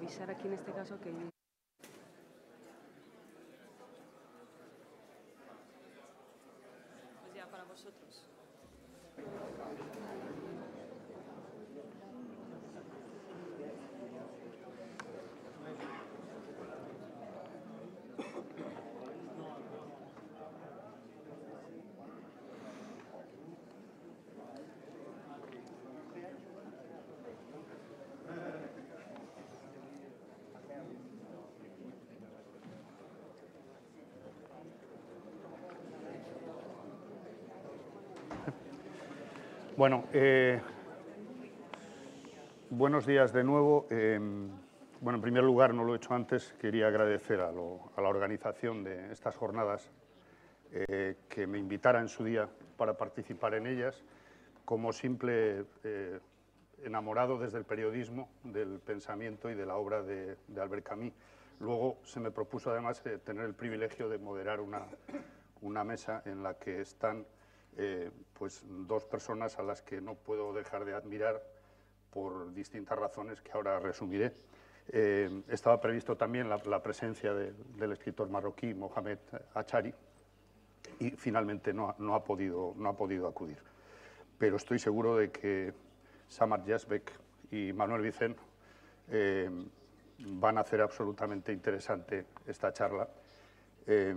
avisar aquí en este caso que ya para vosotros. Bueno, eh, buenos días de nuevo. Eh, bueno, en primer lugar, no lo he hecho antes, quería agradecer a, la organización de estas jornadas eh, que me invitara en su día para participar en ellas como simple enamorado desde el periodismo del pensamiento y de la obra de, Albert Camus. Luego se me propuso además tener el privilegio de moderar una mesa en la que están eh, pues dos personas a las que no puedo dejar de admirar por distintas razones que ahora resumiré. Eh, estaba previsto también la, la presencia de- del escritor marroquí Mohamed Achari y finalmente no, no ha podido, no ha podido acudir. Pero estoy seguro de que Samar Yazbek y Manuel Vicen eh, van a hacer absolutamente interesante esta charla eh,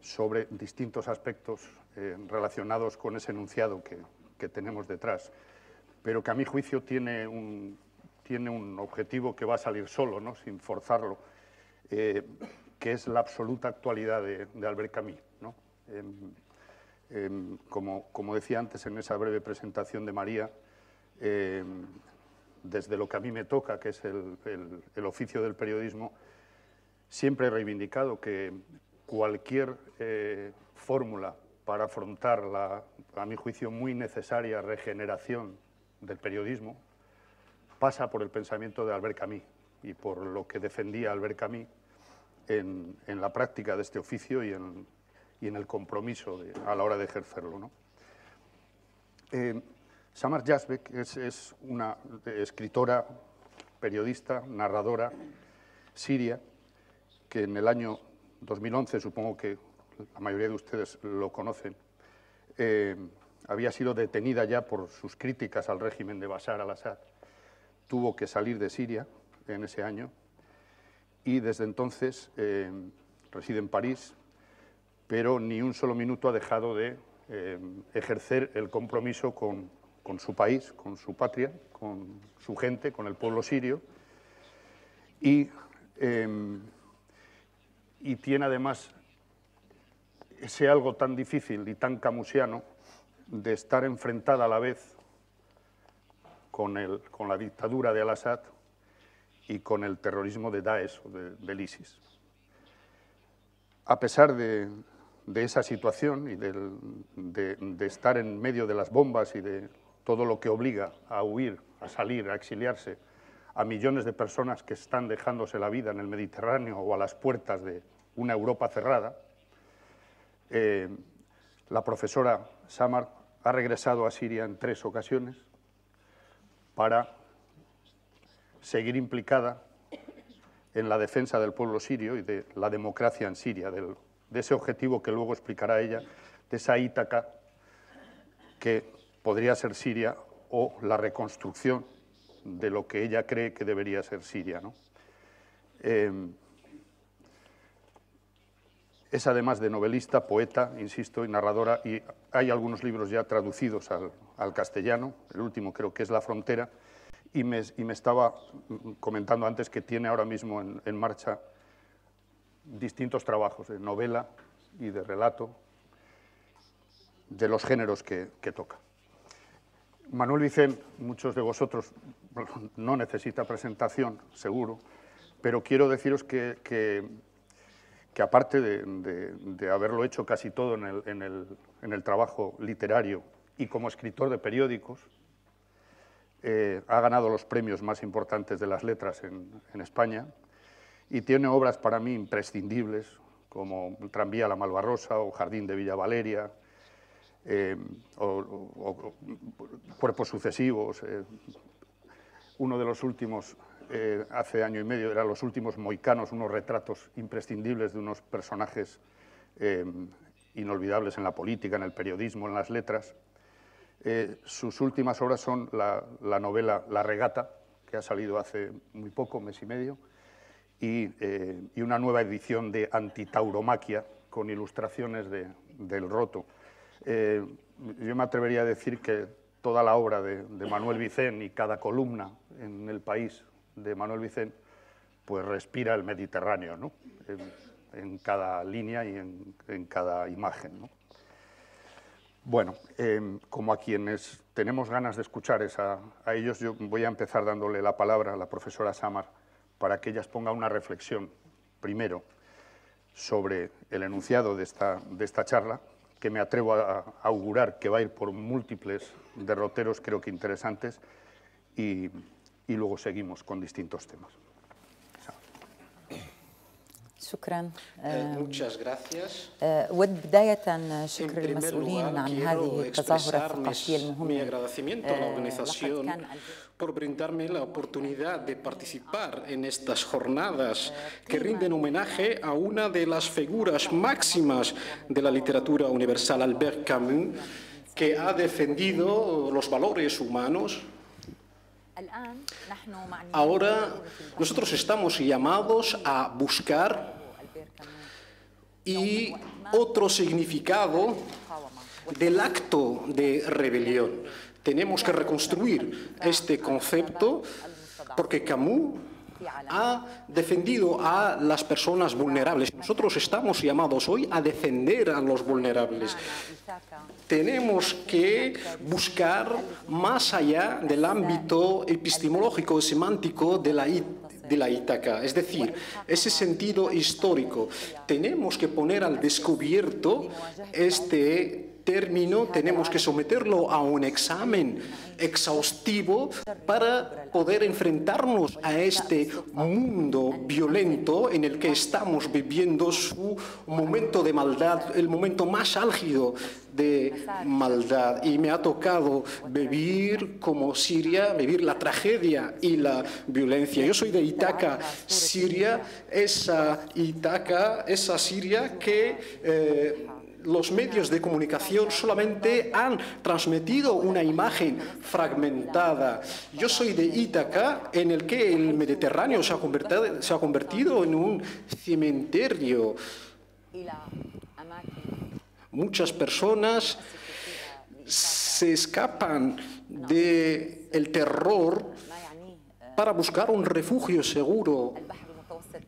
sobre distintos aspectos eh, relacionados con ese enunciado que, tenemos detrás, pero que a mi juicio tiene un, tiene un objetivo que va a salir solo, ¿no? sin forzarlo, eh, que es la absoluta actualidad de, Albert Camus. ¿no? Em, em, como, como decía antes en esa breve presentación de María, em, desde lo que a mí me toca, que es el, el- el oficio del periodismo, siempre he reivindicado que cualquier eh, fórmula para afrontar la, a mi juicio, muy necesaria regeneración del periodismo pasa por el pensamiento de Albert Camus y por lo que defendía Albert Camus en, en la práctica de este oficio y en, y en el compromiso a la hora de ejercerlo. ¿no? Eh, Samar Yazbek es, es una escritora, periodista, narradora siria, que en el año 2011, supongo que la mayoría de ustedes lo conocen, eh, había sido detenida ya por sus críticas al régimen de Bashar al-Assad. Tuvo que salir de Siria en ese año y desde entonces eh, reside en París, pero ni un solo minuto ha dejado de eh, ejercer el compromiso con, con su país, con su patria, con su gente, con el pueblo sirio. Y, y tiene además ese algo tan difícil y tan camusiano de estar enfrentada a la vez con, el, con la dictadura de Al-Assad y con el terrorismo de Daesh o de- del ISIS. A pesar de, de esa situación y del- de, de estar en medio de las bombas y de todo lo que obliga a huir, a salir, a exiliarse a millones de personas que están dejándose la vida en el Mediterráneo o a las puertas de una Europa cerrada, eh, la profesora Samar ha regresado a Siria en tres ocasiones para seguir implicada en la defensa del pueblo sirio y de la democracia en Siria, de ese objetivo que luego explicará ella, de esa Ítaca que podría ser Siria o la reconstrucción de lo que ella cree que debería ser Siria. ¿no? Eh, es además de novelista, poeta, insisto, y narradora, y hay algunos libros ya traducidos al, castellano, el último creo que es La Frontera, y me, estaba comentando antes que tiene ahora mismo en, marcha distintos trabajos de novela y de relato de los géneros que, toca. Manuel Vicen, muchos de vosotros no necesita presentación, seguro, pero quiero deciros que que aparte de, haberlo hecho casi todo en el, trabajo literario y como escritor de periódicos, eh, ha ganado los premios más importantes de las letras en, España y tiene obras para mí imprescindibles como Tranvía a la Malvarrosa o Jardín de Villa Valeria eh, o Cuerpos Sucesivos. eh, uno de los últimos eh, hace año y medio, eran Los últimos moicanos, unos retratos imprescindibles de unos personajes eh, inolvidables en la política, en el periodismo, en las letras. Eh, sus últimas obras son la, la, novela La regata, que ha salido hace muy poco, mes y medio, y, una nueva edición de Antitauromaquia, con ilustraciones de, del roto. yo me atrevería a decir que toda la obra de, Manuel Vicén y cada columna en el país de Manuel Vicén, pues respira el Mediterráneo, ¿no? en, cada línea y en, en cada imagen. ¿no? Bueno, eh, como a quienes tenemos ganas de escuchar esa, a ellos, yo voy a empezar dándole la palabra a la profesora Samar para que ella ponga una reflexión, primero, sobre el enunciado de esta, de esta charla, que me atrevo a, augurar que va a ir por múltiples derroteros, creo que interesantes, y, y luego seguimos con distintos temas. شكرا Muchas gracias. ود بداية En شكر primer المسؤولين lugar, عن quiero هذه التظاهرة expresar الثقافية mis- mi المهمة agradecimiento a la آه، organización لقد كان por brindarme la oportunidad de participar en estas jornadas que rinden homenaje a una de las figuras máximas de la literatura universal, Albert Camus, que ha defendido los valores humanos. Ahora nosotros estamos llamados a buscar y otro significado del acto de rebelión. Tenemos que reconstruir este concepto porque Camus ha defendido a las personas vulnerables. Nosotros estamos llamados hoy a defender a los vulnerables. Tenemos que buscar más allá del ámbito epistemológico, semántico de la de la es decir, ese sentido histórico. Tenemos que poner al descubierto este término, tenemos que someterlo a un examen exhaustivo para poder enfrentarnos a este mundo violento en el que estamos viviendo su momento de maldad, el momento más álgido de maldad. Y me ha tocado vivir como Siria, vivir la tragedia y la violencia. Yo soy de Itaca, Siria, esa Itaca, esa Siria que... Eh, los medios de comunicación solamente han transmitido una imagen fragmentada. Yo soy de Ítaca, en el que el Mediterráneo se ha convertido, en un cementerio. Muchas personas se escapan del terror para buscar un refugio seguro.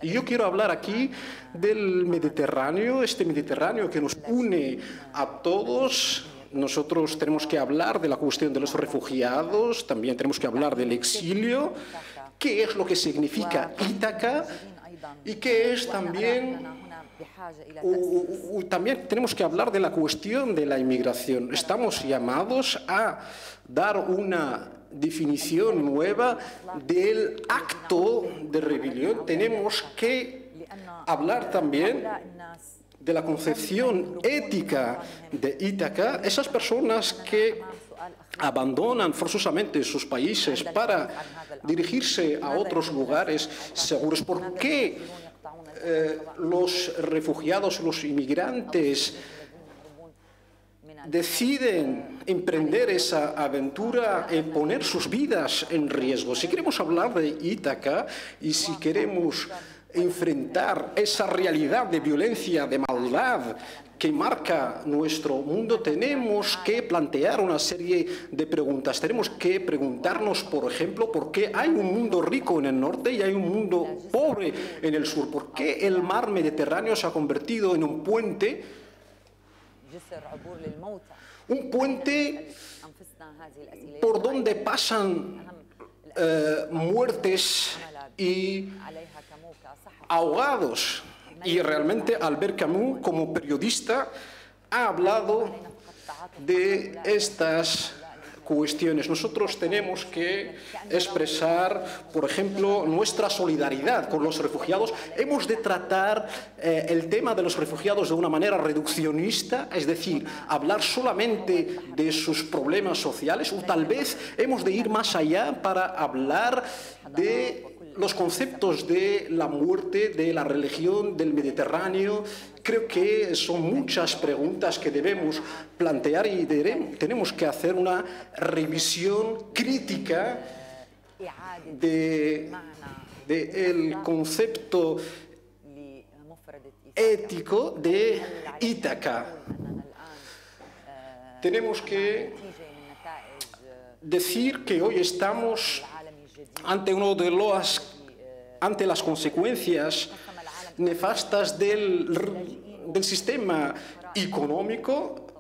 Y yo quiero hablar aquí del Mediterráneo, este Mediterráneo que nos une a todos. Nosotros tenemos que hablar de la cuestión de los refugiados, también tenemos que hablar del exilio, qué es lo que significa Ítaca y qué es también u- u- también tenemos que hablar de la cuestión de la inmigración. Estamos llamados a dar una definición nueva del acto de rebelión. Tenemos que hablar también de la concepción ética de Ítaca, esas personas que abandonan forzosamente sus países para dirigirse a otros lugares seguros. ¿Por qué eh, los refugiados, los inmigrantes deciden emprender esa aventura y poner sus vidas en riesgo. Si queremos hablar de Ítaca y si queremos enfrentar esa realidad de violencia, de maldad que marca nuestro mundo, tenemos que plantear una serie de preguntas. Tenemos que preguntarnos, por ejemplo, por qué hay un mundo rico en el norte y hay un mundo pobre en el sur. ¿Por qué el mar Mediterráneo se ha convertido en un puente? Un puente por donde pasan muertes y ahogados. Y realmente Albert Camus, como periodista, ha hablado de estas cuestiones. Nosotros tenemos que expresar, por ejemplo, nuestra solidaridad con los refugiados. Hemos de tratar eh, el tema de los refugiados de una manera reduccionista, es decir, hablar solamente de sus problemas sociales, o tal vez hemos de ir más allá para hablar de los conceptos de la muerte, de la religión, del Mediterráneo, creo que son muchas preguntas que debemos plantear y tenemos que hacer una revisión crítica de, de el concepto ético de Ítaca. Tenemos que decir que hoy estamos ante uno de los ante las consecuencias nefastas del, sistema económico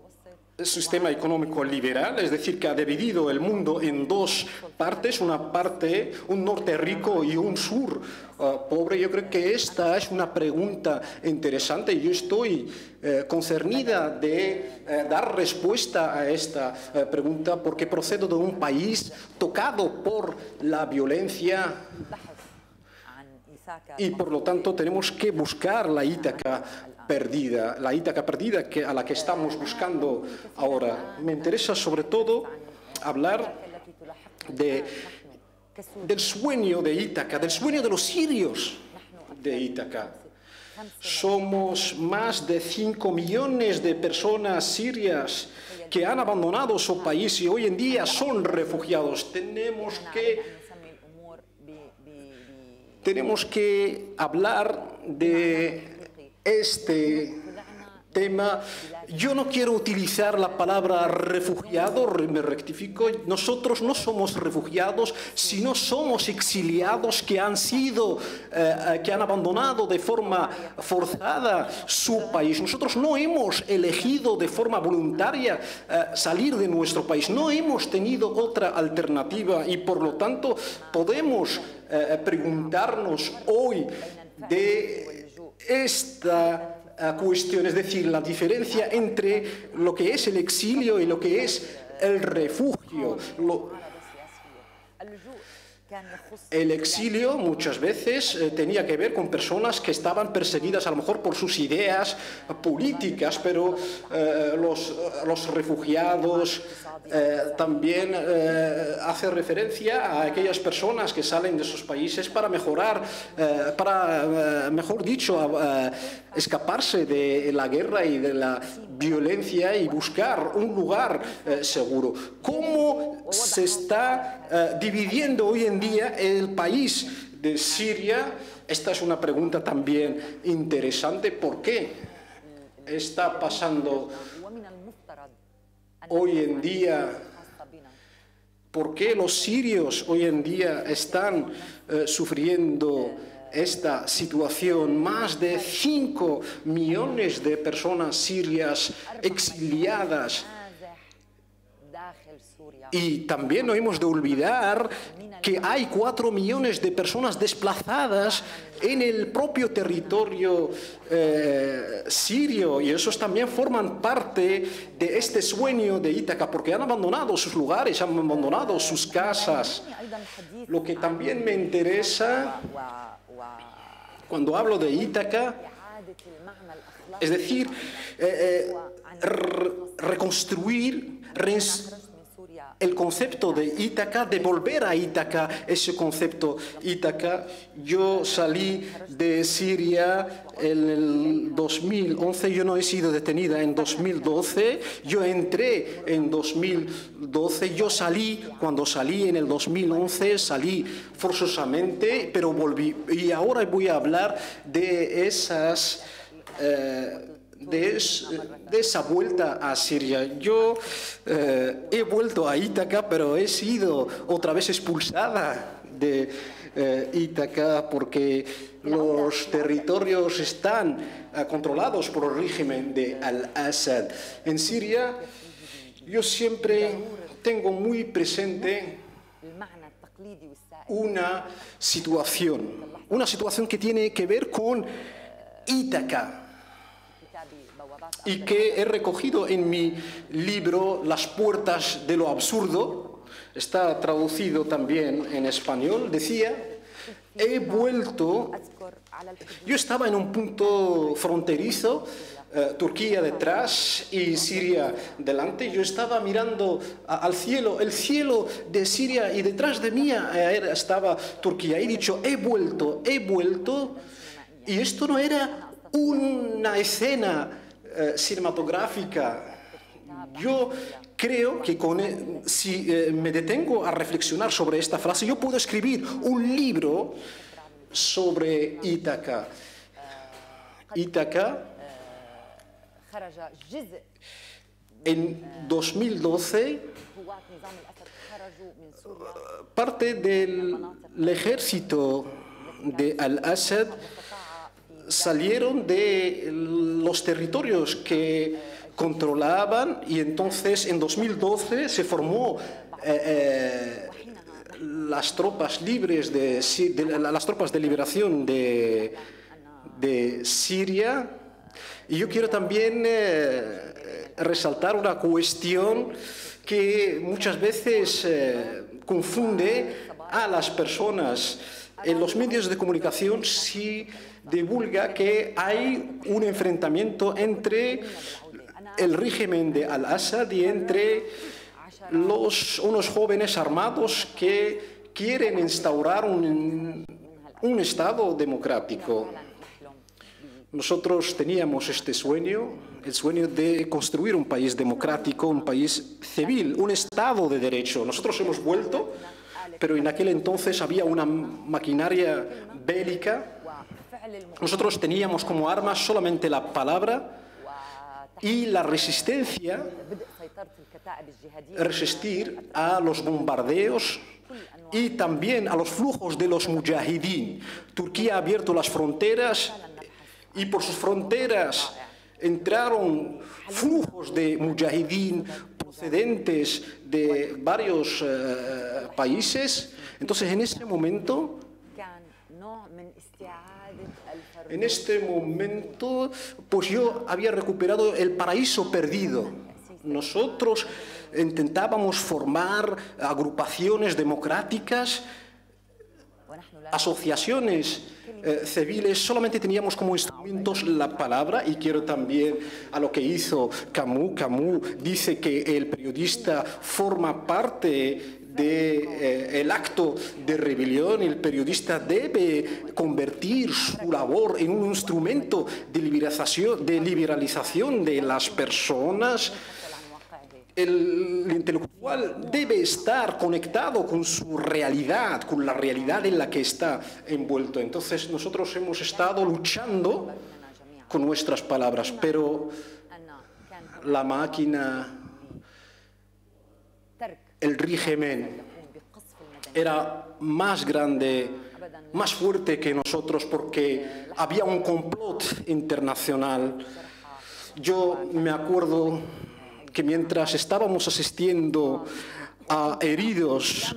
sistema económico liberal, es decir, que ha dividido el mundo en dos partes, una parte, un norte rico y un sur uh, pobre. Yo creo que esta es una pregunta interesante y yo estoy eh, concernida de eh, dar respuesta a esta eh, pregunta porque procedo de un país tocado por la violencia y por lo tanto tenemos que buscar la Ítaca perdida, la Ítaca perdida que, a la que estamos buscando ahora. Me interesa sobre todo hablar de, del sueño de Ítaca, del sueño de los sirios de Ítaca. Somos más de 5 millones de personas sirias que han abandonado su país y hoy en día son refugiados. Tenemos que tenemos que hablar de este tema. Yo no quiero utilizar la palabra refugiado, re- me rectifico. Nosotros no somos refugiados, sino somos exiliados que han sido, eh, eh, que han abandonado de forma forzada su país. Nosotros no hemos elegido de forma voluntaria eh, salir de nuestro país, no hemos tenido otra alternativa y por lo tanto podemos eh, preguntarnos hoy de esta eh, cuestión, es decir, la diferencia entre lo que es el exilio y lo que es el refugio. El exilio muchas veces eh, tenía que ver con personas que estaban perseguidas a lo mejor por sus ideas políticas, pero eh, los, los refugiados eh, también eh, hace referencia a aquellas personas que salen de sus países para mejorar, eh, para, eh, mejor dicho, escaparse de la guerra y de la violencia y buscar un lugar eh, seguro. ¿Cómo se está eh, dividiendo hoy en día el país de Siria. Esta es una pregunta también interesante. ¿Por qué está pasando hoy en día? ¿Por qué los sirios hoy en día están eh, sufriendo esta situación. Más de 5 millones de personas sirias exiliadas y también no hemos de olvidar que hay cuatro millones de personas desplazadas en el propio territorio eh, sirio y esos también forman parte de este sueño de Ítaca porque han abandonado sus lugares, han abandonado sus casas. Lo que también me interesa cuando hablo de Ítaca, es decir, eh, eh, reconstruir, el concepto de Ítaca, de volver a Ítaca, ese concepto Ítaca. Yo salí de Siria en el 2011, yo no he sido detenida en 2012, yo entré en 2012, yo salí, cuando salí en el 2011, salí forzosamente, pero volví. Y ahora voy a hablar de esas... eh, eh, de, esa vuelta a Siria. Yo eh, he vuelto a Ítaca, pero he sido otra vez expulsada de eh, Ítaca porque los territorios están eh, controlados por el régimen de Al-Assad. En Siria yo siempre tengo muy presente una situación, una situación que tiene que ver con Ítaca y que he recogido en mi libro Las puertas de lo absurdo, está traducido también en español, decía, he vuelto, yo estaba en un punto fronterizo, eh, Turquía detrás y Siria delante, yo estaba mirando a, al cielo, el cielo de Siria y detrás de mí eh, estaba Turquía. He dicho, he vuelto, he vuelto, y esto no era una escena eh, cinematográfica. Yo creo que con, e, si eh, me detengo a reflexionar sobre esta frase, yo puedo escribir un libro sobre Ítaca. Eh, Ítaca en 2012 parte del ejército de Al-Assad salieron de los territorios que controlaban y entonces en 2012 se formó eh, eh, las tropas libres de, Si- de la- las tropas de liberación de, de Siria y yo quiero también eh, resaltar una cuestión que muchas veces confunde a las personas. En los medios de comunicación sí divulga que hay un enfrentamiento entre el régimen de Al-Assad y entre unos jóvenes armados que quieren instaurar un, un Estado democrático. Nosotros teníamos este sueño, el sueño de construir un país democrático, un país civil, un Estado de derecho. Nosotros hemos vuelto, pero en aquel entonces había una maquinaria bélica. Nosotros teníamos como armas solamente la palabra y la resistencia, resistir a los bombardeos y también a los flujos de los mujahidín. Turquía ha abierto las fronteras y por sus fronteras entraron flujos de mujahidín procedentes de varios eh, países. Entonces, en ese momento, en este momento, pues yo había recuperado el paraíso perdido. Nosotros intentábamos formar agrupaciones democráticas, asociaciones eh, civiles, solamente teníamos como instrumentos la palabra y quiero también a lo que hizo Camus. Camus dice que el periodista forma parte del de, eh, acto de rebelión, el periodista debe convertir su labor en un instrumento de de, liberalización de las personas el intelectual debe estar conectado con su realidad, con la realidad en la que está envuelto. Entonces nosotros hemos estado luchando con nuestras palabras, pero la máquina el régimen era más grande, más fuerte que nosotros porque había un complot internacional. Yo me acuerdo que mientras estábamos asistiendo a heridos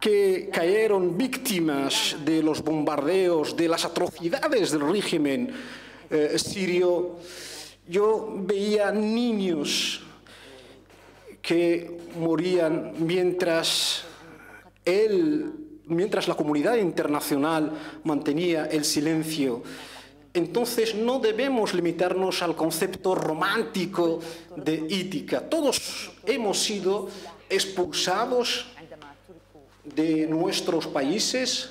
que cayeron víctimas de los bombardeos, de las atrocidades del régimen eh, sirio, yo veía niños que morían mientras él, mientras la comunidad internacional mantenía el silencio. Entonces no debemos limitarnos al concepto romántico de Ítica. Todos hemos sido expulsados de nuestros países,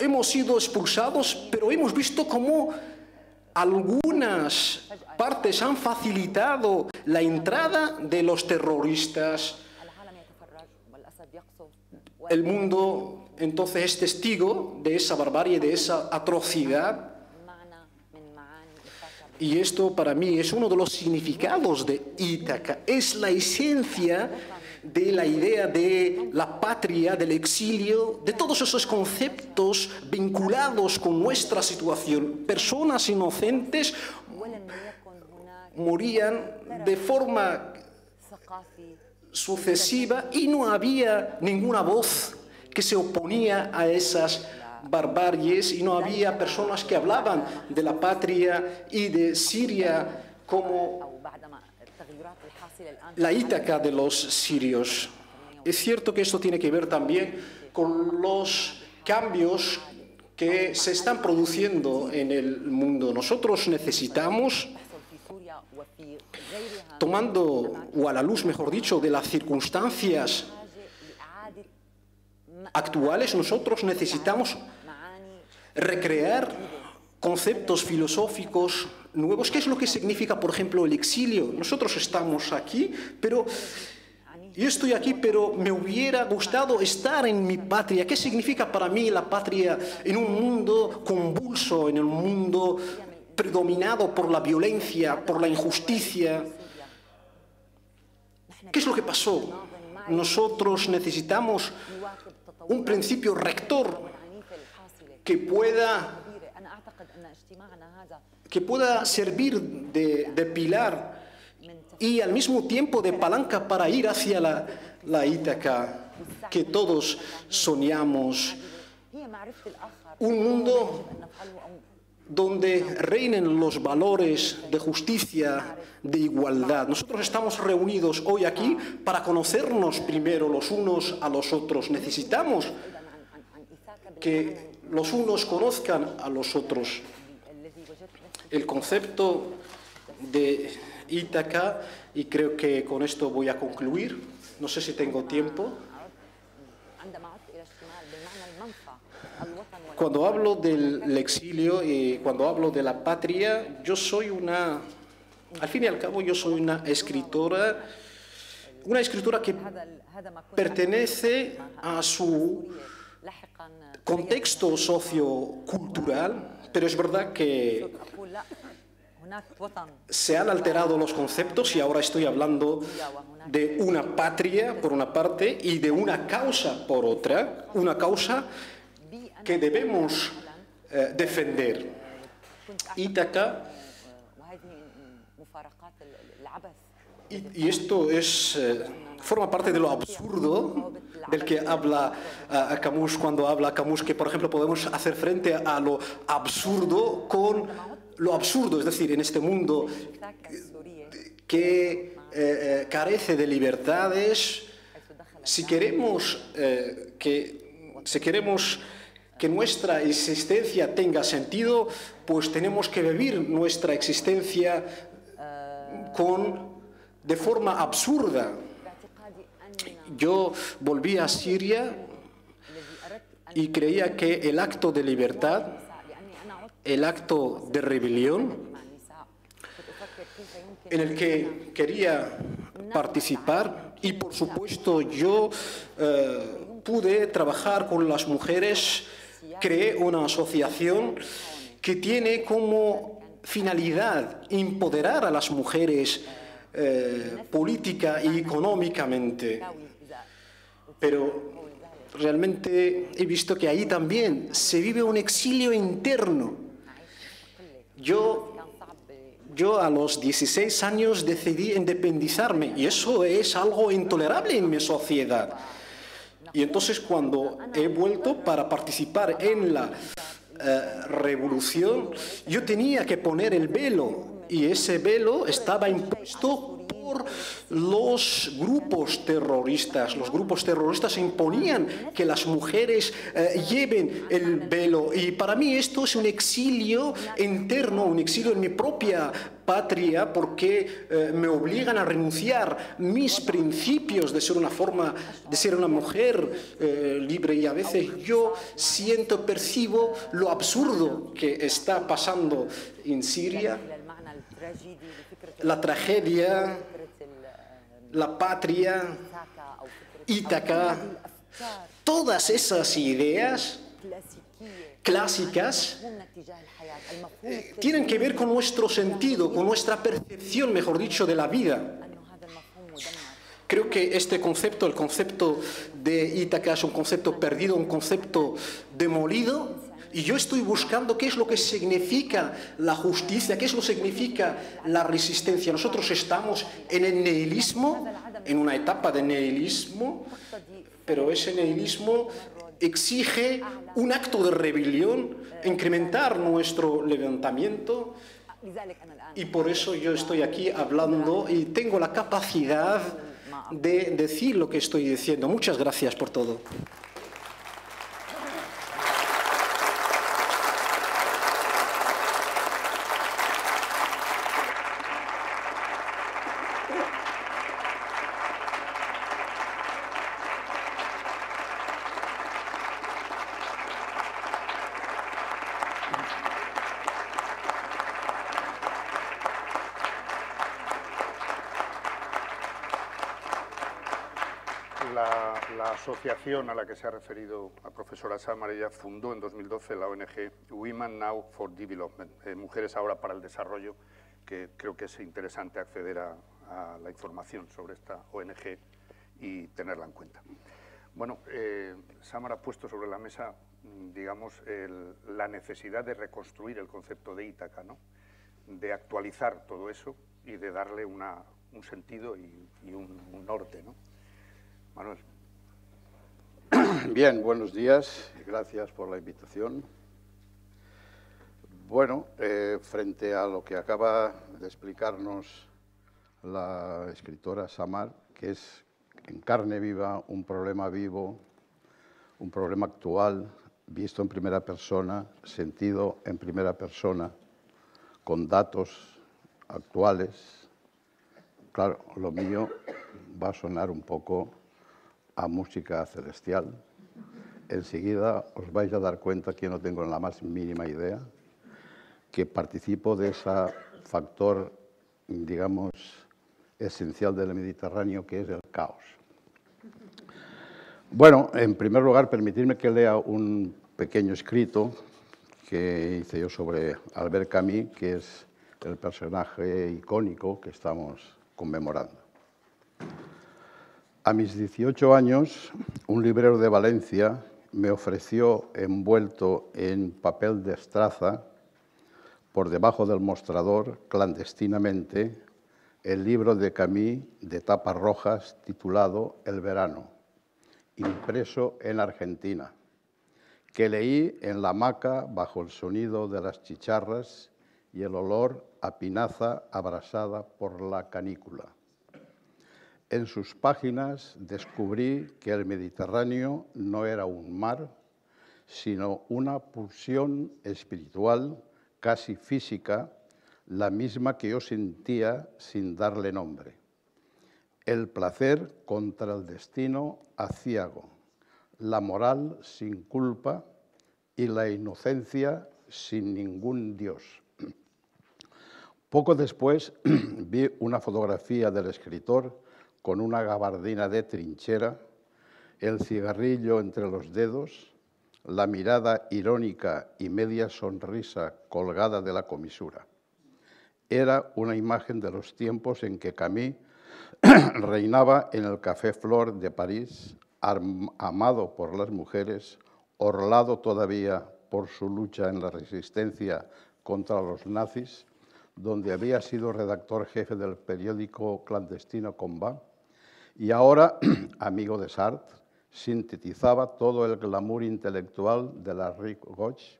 hemos sido expulsados, pero hemos visto cómo algunas partes han facilitado la entrada de los terroristas. El mundo entonces es testigo de esa barbarie, de esa atrocidad. Y esto para mí es uno de los significados de Ítaca, es la esencia de la idea de la patria, del exilio, de todos esos conceptos vinculados con nuestra situación. Personas inocentes morían de forma sucesiva y no había ninguna voz que se oponía a esas barbaries y no había personas que hablaban de la patria y de Siria como la Ítaca de los sirios. Es cierto que esto tiene que ver también con los cambios que se están produciendo en el mundo. Nosotros necesitamos, tomando o a la luz, mejor dicho, de las circunstancias actuales, nosotros necesitamos recrear conceptos filosóficos nuevos. ¿Qué es lo que significa, por ejemplo, el exilio? Nosotros estamos aquí, pero yo estoy aquí, pero me hubiera gustado estar en mi patria. ¿Qué significa para mí la patria en un mundo convulso, en un mundo predominado por la violencia, por la injusticia? ¿Qué es lo que pasó? Nosotros necesitamos un principio rector que pueda que pueda servir de, pilar y al mismo tiempo de palanca para ir hacia la, la Ítaca que todos soñamos. Un mundo donde reinen los valores de justicia, de igualdad. Nosotros estamos reunidos hoy aquí para conocernos primero los unos a los otros. Necesitamos que los unos conozcan a los otros el concepto de Ítaca, y creo que con esto voy a concluir, no sé si tengo tiempo. Cuando hablo del exilio y cuando hablo de la patria, yo soy una, al fin y al cabo, yo soy una escritora, una escritora que pertenece a su contexto sociocultural, pero es verdad que se han alterado los conceptos y ahora estoy hablando de una patria por una parte y de una causa por otra, una causa que debemos eh, defender. Ítaca, y, y, esto es, eh, forma parte de lo absurdo del que habla eh, Camus cuando habla Camus, que por ejemplo podemos hacer frente a lo absurdo con lo absurdo, es decir, en este mundo que eh, eh, carece de libertades, si queremos, eh, que, si queremos que nuestra existencia tenga sentido, pues tenemos que vivir nuestra existencia con, de forma absurda. Yo volví a Siria y creía que el acto de libertad el acto de rebelión en el que quería participar y por supuesto yo eh, pude trabajar con las mujeres, creé una asociación que tiene como finalidad empoderar a las mujeres eh, política y económicamente. Pero realmente he visto que ahí también se vive un exilio interno yo, yo a los 16 años decidí independizarme y eso es algo intolerable en mi sociedad. Y entonces cuando he vuelto para participar en la eh, revolución, yo tenía que poner el velo y ese velo estaba impuesto por los grupos terroristas. Los grupos terroristas imponían que las mujeres eh, lleven el velo. Y para mí esto es un exilio interno, un exilio en mi propia patria porque eh, me obligan a renunciar mis principios de ser una forma de ser una mujer eh, libre y a veces yo siento percibo lo absurdo que está pasando en Siria la tragedia la patria, Ítaca, todas esas ideas clásicas eh, tienen que ver con nuestro sentido, con nuestra percepción, mejor dicho, de la vida. Creo que este concepto, el concepto de Ítaca, es un concepto perdido, un concepto demolido, y yo estoy buscando qué es lo que significa la justicia, qué es lo que significa la resistencia. Nosotros estamos en el nihilismo, en una etapa de nihilismo, pero ese nihilismo exige un acto de rebelión, incrementar nuestro levantamiento. Y por eso yo estoy aquí hablando y tengo la capacidad de decir lo que estoy diciendo. Muchas gracias por todo. A la que se ha referido la profesora Samarella fundó en 2012 la ONG Women Now for Development, eh, Mujeres Ahora para el Desarrollo, que creo que es interesante acceder a, la información sobre esta ONG y tenerla en cuenta. Bueno, eh, Samar ha puesto sobre la mesa, digamos, la necesidad de reconstruir el concepto de Ítaca, ¿no? de actualizar todo eso y de darle un sentido y, un, un norte. ¿no? Manuel. Bien, buenos días gracias por la invitación. Bueno, eh, frente a lo que acaba de explicarnos la escritora Samar, que es en carne viva un problema vivo, un problema actual, visto en primera persona, sentido en primera persona, con datos actuales, claro, lo mío va a sonar un poco a música celestial. Enseguida os vais a dar cuenta que no tengo la más mínima idea, que participo de ese factor, digamos, esencial del Mediterráneo, que es el caos. Bueno, en primer lugar, permitirme que lea un pequeño escrito que hice yo sobre Albert Camus, que es el personaje icónico que estamos conmemorando. A mis 18 años, un librero de Valencia me ofreció envuelto en papel de estraza, por debajo del mostrador, clandestinamente, el libro de Camille de tapas rojas titulado El verano, impreso en Argentina, que leí en la hamaca bajo el sonido de las chicharras y el olor a pinaza abrasada por la canícula. En sus páginas descubrí que el Mediterráneo no era un mar, sino una pulsión espiritual, casi física, la misma que yo sentía sin darle nombre. El placer contra el destino aciago, la moral sin culpa y la inocencia sin ningún Dios. Poco después vi una fotografía del escritor con una gabardina de trinchera, el cigarrillo entre los dedos, la mirada irónica y media sonrisa colgada de la comisura. Era una imagen de los tiempos en que Camille reinaba en el Café Flor de París, amado por las mujeres, orlado todavía por su lucha en la resistencia contra los nazis, donde había sido redactor jefe del periódico clandestino Combat, y ahora, amigo de Sartre, sintetizaba todo el glamour intelectual de la Rick Gauche,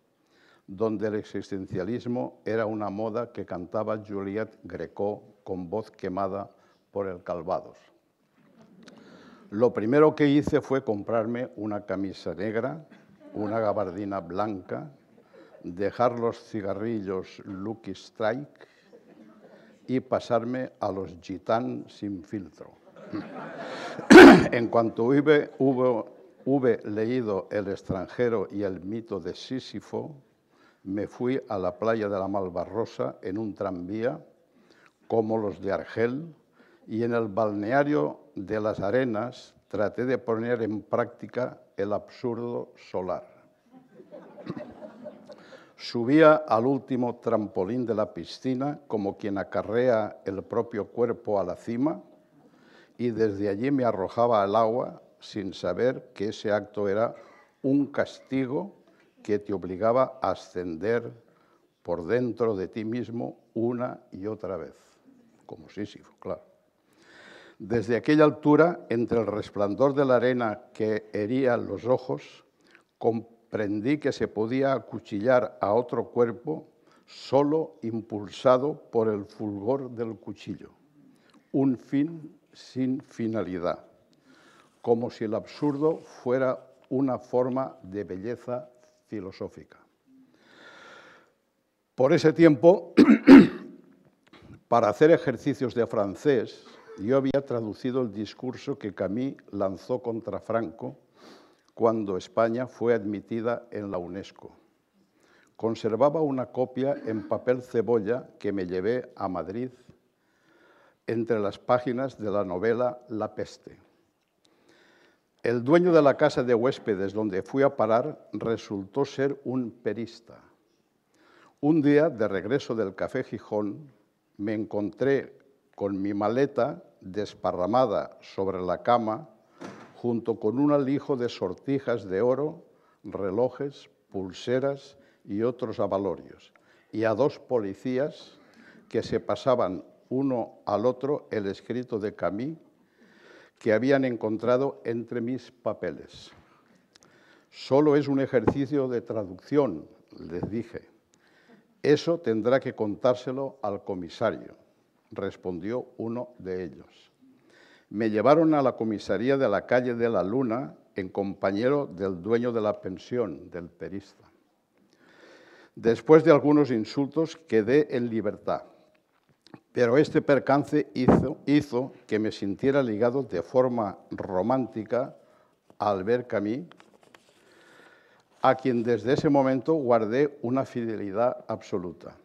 donde el existencialismo era una moda que cantaba Juliette Greco con voz quemada por el Calvados. Lo primero que hice fue comprarme una camisa negra, una gabardina blanca, dejar los cigarrillos Lucky Strike y pasarme a los gitán sin filtro. en cuanto hube, hube leído El extranjero y el mito de Sísifo, me fui a la playa de la Malvarrosa en un tranvía, como los de Argel, y en el balneario de las Arenas traté de poner en práctica el absurdo solar. Subía al último trampolín de la piscina como quien acarrea el propio cuerpo a la cima y desde allí me arrojaba al agua sin saber que ese acto era un castigo que te obligaba a ascender por dentro de ti mismo una y otra vez, como Sísifo, claro. Desde aquella altura, entre el resplandor de la arena que hería los ojos, comprendí que se podía acuchillar a otro cuerpo solo impulsado por el fulgor del cuchillo. Un fin sin finalidad, como si el absurdo fuera una forma de belleza filosófica. Por ese tiempo, para hacer ejercicios de francés, yo había traducido el discurso que Camille lanzó contra Franco cuando España fue admitida en la UNESCO. Conservaba una copia en papel cebolla que me llevé a Madrid entre las páginas de la novela La peste. El dueño de la casa de huéspedes donde fui a parar resultó ser un perista. Un día, de regreso del Café Gijón, me encontré con mi maleta desparramada sobre la cama junto con un alijo de sortijas de oro, relojes, pulseras y otros avalorios, y a dos policías que se pasaban uno al otro el escrito de Camille que habían encontrado entre mis papeles. Solo es un ejercicio de traducción, les dije. Eso tendrá que contárselo al comisario, respondió uno de ellos me llevaron a la comisaría de la calle de la Luna en compañero del dueño de la pensión, del perista. Después de algunos insultos quedé en libertad, pero este percance hizo, que me sintiera ligado de forma romántica al ver Camille, a quien desde ese momento guardé una fidelidad absoluta.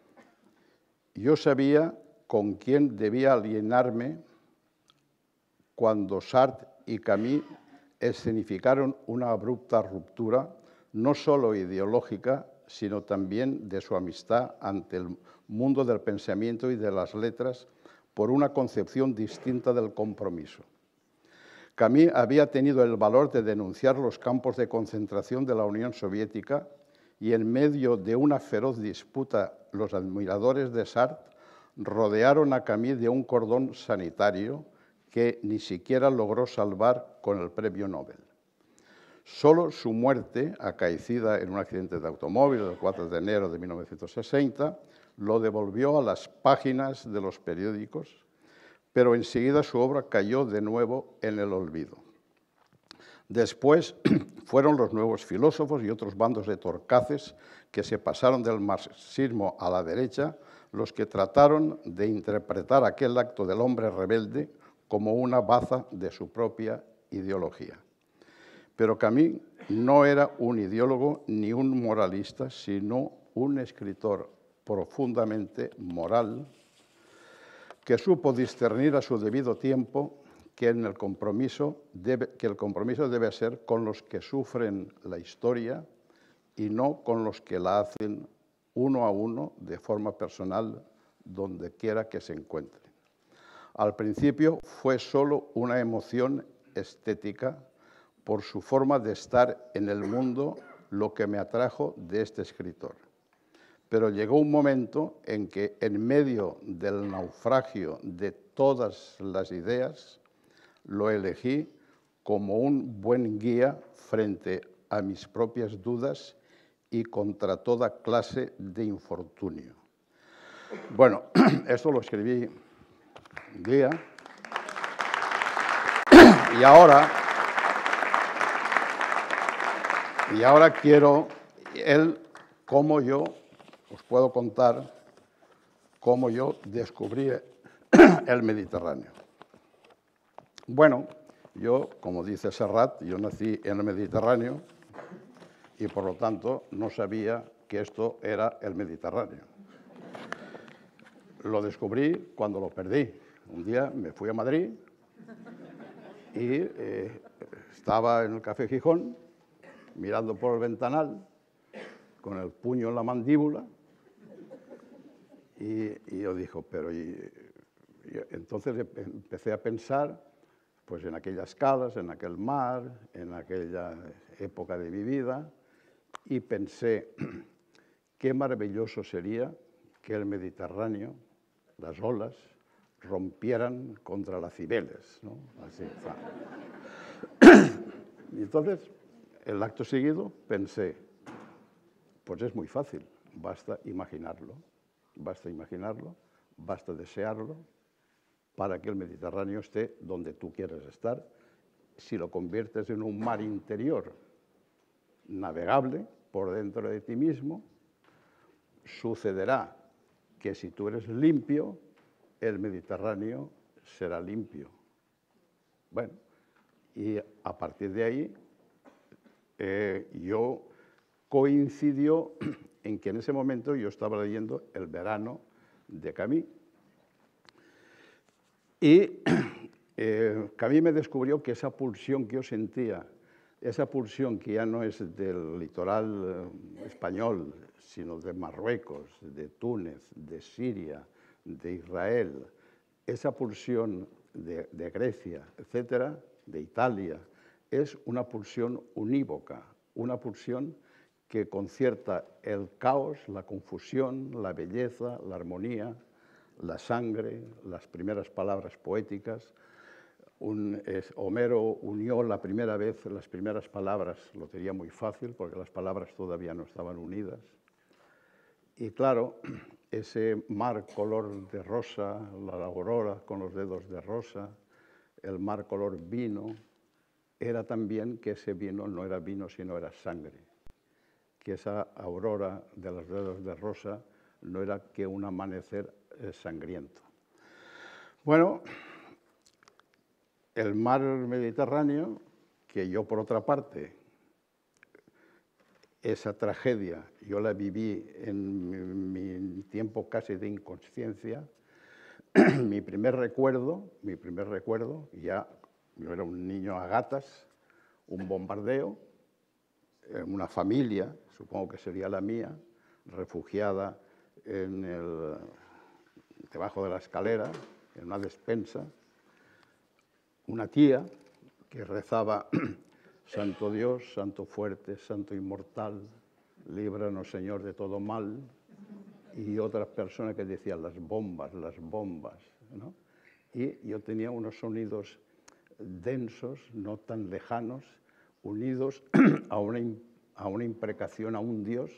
Yo sabía con quién debía alienarme cuando Sartre y Camus escenificaron una abrupta ruptura, no solo ideológica, sino también de su amistad ante el mundo del pensamiento y de las letras por una concepción distinta del compromiso. Camus había tenido el valor de denunciar los campos de concentración de la Unión Soviética y en medio de una feroz disputa los admiradores de Sartre rodearon a Camus de un cordón sanitario que ni siquiera logró salvar con el premio Nobel. Solo su muerte, acaecida en un accidente de automóvil el 4 de enero de 1960, lo devolvió a las páginas de los periódicos, pero enseguida su obra cayó de nuevo en el olvido. Después fueron los nuevos filósofos y otros bandos de torcaces que se pasaron del marxismo a la derecha los que trataron de interpretar aquel acto del hombre rebelde como una baza de su propia ideología. Pero Camus no era un ideólogo ni un moralista, sino un escritor profundamente moral que supo discernir a su debido tiempo que, el compromiso debe ser con los que sufren la historia y no con los que la hacen uno a uno de forma personal donde quiera que se encuentre. Al principio fue solo una emoción estética por su forma de estar en el mundo lo que me atrajo de este escritor. Pero llegó un momento en que en medio del naufragio de todas las ideas, lo elegí como un buen guía frente a mis propias dudas y contra toda clase de infortunio. Bueno, esto lo escribí día. Y ahora, y ahora quiero, él, como yo, os puedo contar cómo yo descubrí el Mediterráneo. Bueno, yo, como dice Serrat, yo nací en el Mediterráneo y por lo tanto no sabía que esto era el Mediterráneo. Lo descubrí cuando lo perdí. Un día me fui a Madrid y eh, estaba en el Café Gijón mirando por el ventanal con el puño en la mandíbula y, yo dijo, pero entonces empecé a pensar pues en aquellas calas, en aquel mar, en aquella época de mi vida y pensé qué maravilloso sería que el Mediterráneo, las olas, rompieran contra las Cibeles. ¿no? Y entonces, el acto seguido, pensé, pues es muy fácil, basta imaginarlo, basta imaginarlo, basta desearlo para que el Mediterráneo esté donde tú quieres estar. Si lo conviertes en un mar interior navegable por dentro de ti mismo, sucederá que si tú eres limpio, el Mediterráneo será limpio. Bueno, y a partir de ahí eh, yo coincidió en que en ese momento yo estaba leyendo El verano de Camille. Y eh, me descubrió que esa pulsión que yo sentía, esa pulsión que ya no es del litoral eh, español, sino de Marruecos, de Túnez, de Siria, de Israel, esa pulsión de, de Grecia, etcétera, de Italia, es una pulsión unívoca, una pulsión que concierta el caos, la confusión, la belleza, la armonía, la sangre, las primeras palabras poéticas. Homero unió la primera vez las primeras palabras, lo tenía muy fácil porque las palabras todavía no estaban unidas. Y claro, ese mar color de rosa, la aurora con los dedos de rosa, el mar color vino, era también que ese vino no era vino sino era sangre que esa aurora de los dedos de rosa no era que un amanecer eh, sangriento. Bueno, el mar Mediterráneo, que yo por otra parte, esa tragedia yo la viví en mi, tiempo casi de inconsciencia, mi primer recuerdo, mi primer recuerdo, ya yo era un niño a gatas, un bombardeo, en una familia, supongo que sería la mía, refugiada en el, debajo de la escalera, en una despensa, una tía que rezaba, Santo Dios, Santo fuerte, Santo inmortal, líbranos Señor de todo mal, y otras personas que decían las bombas, las bombas. Y yo tenía unos sonidos densos, no tan lejanos, unidos a una, a una imprecación a un Dios,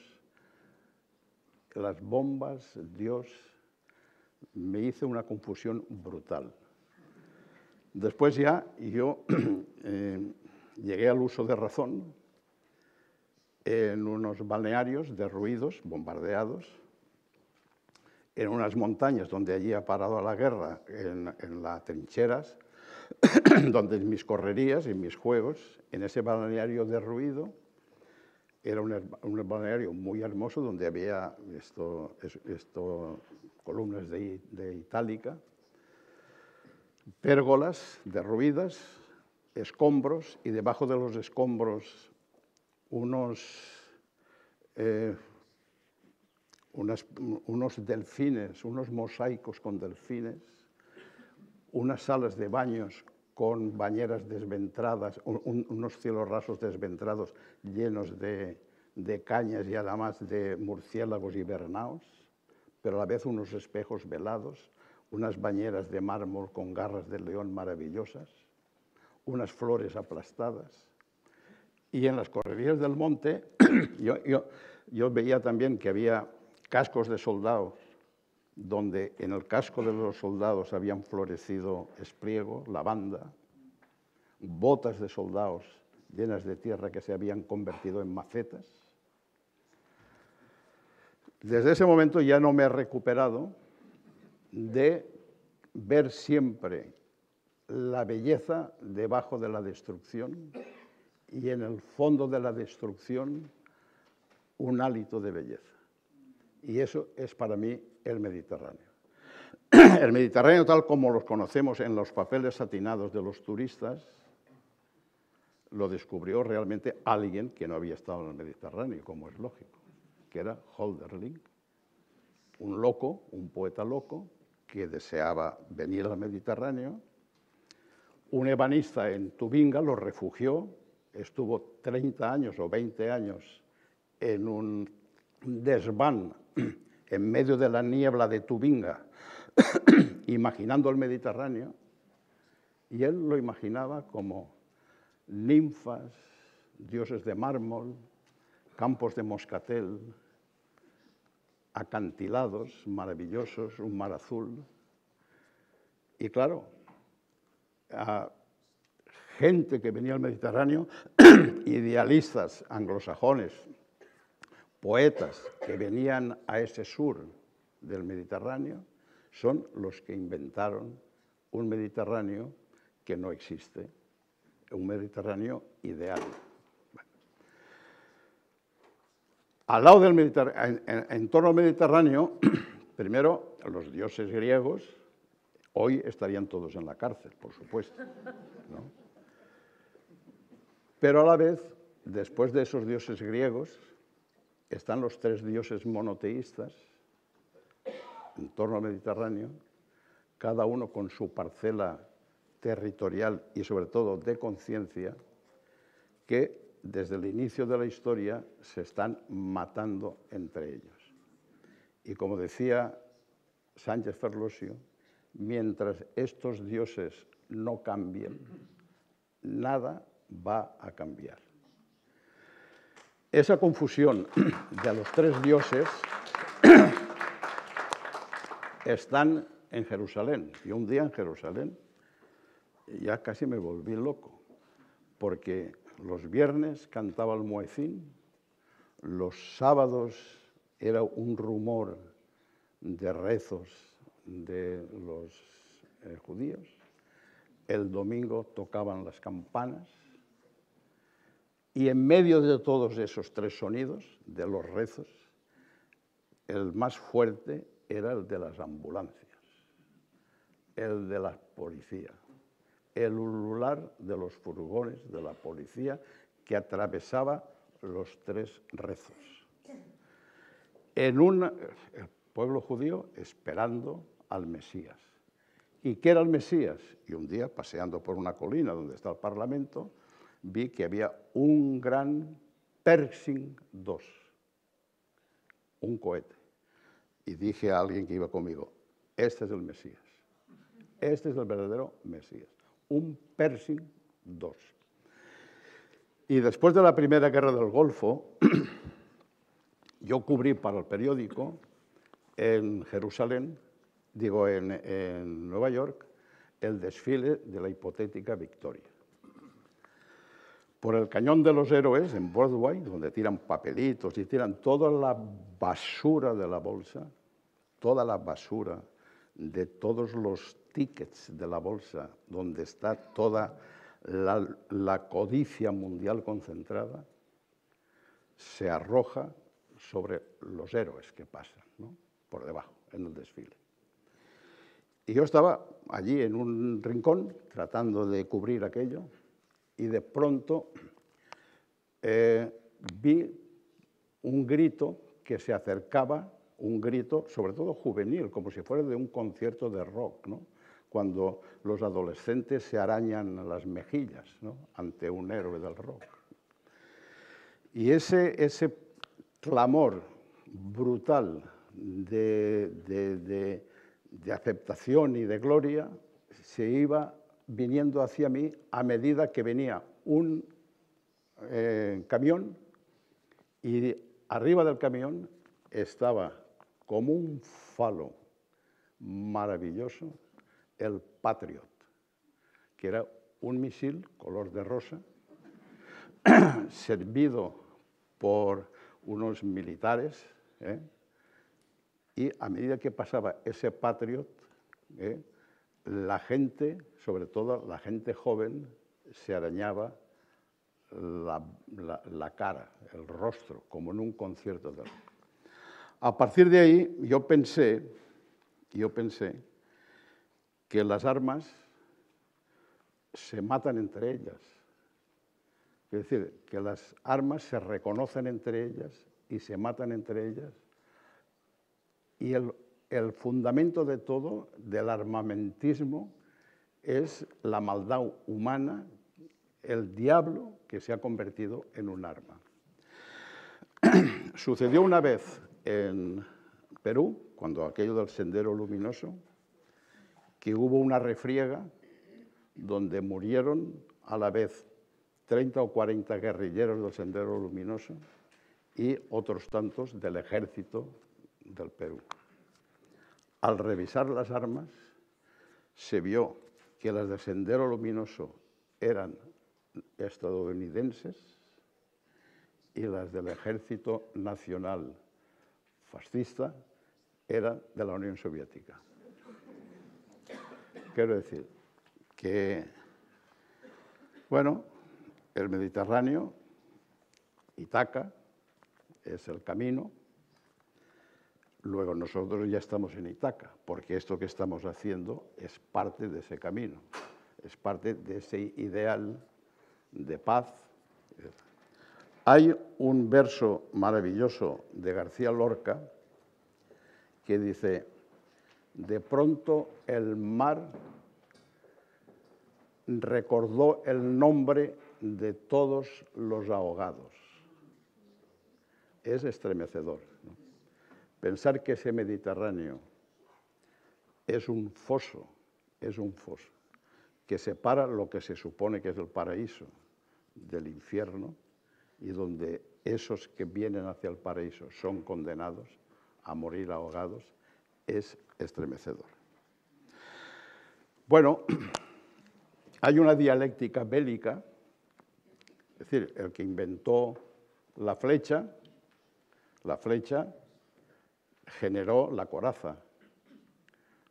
las bombas, Dios, me hizo una confusión brutal. Después ya yo eh, llegué al uso de razón en unos balnearios derruidos, bombardeados, en unas montañas donde allí ha parado la guerra, en, en las trincheras, donde mis correrías y mis juegos, en ese balneario derruido, era un, balneario muy hermoso donde había esto, esto columnas de, de, itálica, pérgolas derruidas, escombros y debajo de los escombros unos, eh, unos delfines, unos mosaicos con delfines, unas salas de baños con bañeras desventradas, un, unos cielos rasos desventrados llenos de, cañas y además de murciélagos hibernados, pero a la vez unos espejos velados, unas bañeras de mármol con garras de león maravillosas, unas flores aplastadas. Y en las correrías del monte yo, yo veía también que había cascos de soldados donde en el casco de los soldados habían florecido espriego, lavanda, botas de soldados llenas de tierra que se habían convertido en macetas. Desde ese momento ya no me he recuperado de ver siempre la belleza debajo de la destrucción y en el fondo de la destrucción un hálito de belleza. Y eso es para mí el Mediterráneo. El Mediterráneo tal como los conocemos en los papeles satinados de los turistas, lo descubrió realmente alguien que no había estado en el Mediterráneo, como es lógico, que era Holderlin, un loco, un poeta loco, que deseaba venir al Mediterráneo. Un ebanista en Tubinga lo refugió, estuvo 30 años o 20 años en un desván en medio de la niebla de Tubinga, imaginando el Mediterráneo, y él lo imaginaba como ninfas, dioses de mármol, campos de moscatel, acantilados maravillosos, un mar azul. y claro, a gente que venía al Mediterráneo, idealistas anglosajones, poetas que venían a ese sur del Mediterráneo, son los que inventaron un Mediterráneo que no existe, un Mediterráneo ideal. Al lado del Mediterráneo, en, torno al Mediterráneo, primero los dioses griegos, hoy estarían todos en la cárcel, por supuesto. Pero a la vez, después de esos dioses griegos, están los tres dioses monoteístas en torno al Mediterráneo, cada uno con su parcela territorial y sobre todo de conciencia, que desde el inicio de la historia se están matando entre ellos. Y como decía Sánchez Ferlosio, mientras estos dioses no cambien, nada va a cambiar. Esa confusión de los tres dioses están en Jerusalén. Y un día en Jerusalén ya casi me volví loco, porque los viernes cantaba el muecín, los sábados era un rumor de rezos de los eh, judíos, el domingo tocaban las campanas y en medio de todos esos tres sonidos, de los rezos, el más fuerte era el de las ambulancias, el de la policía, el ulular de los furgones de la policía que atravesaba los tres rezos. En un pueblo judío esperando al Mesías. ¿Y qué era el Mesías? Y un día, paseando por una colina donde está el Parlamento, vi que había un gran Pershing 2, un cohete. Y dije a alguien que iba conmigo, este es el Mesías, este es el verdadero Mesías, un Pershing 2. Y después de la Primera Guerra del Golfo, yo cubrí para el periódico en Jerusalén, digo en, en Nueva York, el desfile de la hipotética victoria por el Cañón de los Héroes en Broadway, donde tiran papelitos y tiran toda la basura de la bolsa, toda la basura de todos los tickets de la bolsa, donde está toda la, codicia mundial concentrada, se arroja sobre los héroes que pasan, por debajo, en el desfile. Y yo estaba allí en un rincón tratando de cubrir aquello, y de pronto eh, vi un grito que se acercaba, un grito sobre todo juvenil, como si fuera de un concierto de rock, ¿no? cuando los adolescentes se arañan las mejillas ante un héroe del rock. Y ese, ese clamor brutal de, de, de aceptación y de gloria se iba viniendo hacia mí a medida que venía un eh, camión y arriba del camión estaba como un falo maravilloso el Patriot, que era un misil color de rosa, servido por unos militares, ¿eh? y a medida que pasaba ese Patriot, ¿eh? La gente, sobre todo la gente joven, se arañaba la, cara, el rostro, como en un concierto de rock. A partir de ahí yo pensé, yo pensé que las armas se matan entre ellas. Es decir, que las armas se reconocen entre ellas y se matan entre ellas. Y el el fundamento de todo, del armamentismo, es la maldad humana, el diablo que se ha convertido en un arma. Sucedió una vez en Perú, cuando aquello del sendero luminoso, que hubo una refriega donde murieron a la vez 30 o 40 guerrilleros del sendero luminoso y otros tantos del ejército del Perú al revisar las armas, se vio que las del Sendero Luminoso eran estadounidenses y las del Ejército Nacional Fascista eran de la Unión Soviética. Quiero decir que, bueno, el Mediterráneo, Itaca, es el camino. Luego nosotros ya estamos en Itaca, porque esto que estamos haciendo es parte de ese camino, es parte de ese ideal de paz. Hay un verso maravilloso de García Lorca que dice, de pronto el mar recordó el nombre de todos los ahogados. Es estremecedor. Pensar que ese Mediterráneo es un foso, es un foso, que separa lo que se supone que es el paraíso del infierno y donde esos que vienen hacia el paraíso son condenados a morir ahogados, es estremecedor. Bueno, hay una dialéctica bélica, es decir, el que inventó la flecha, la flecha generó la coraza,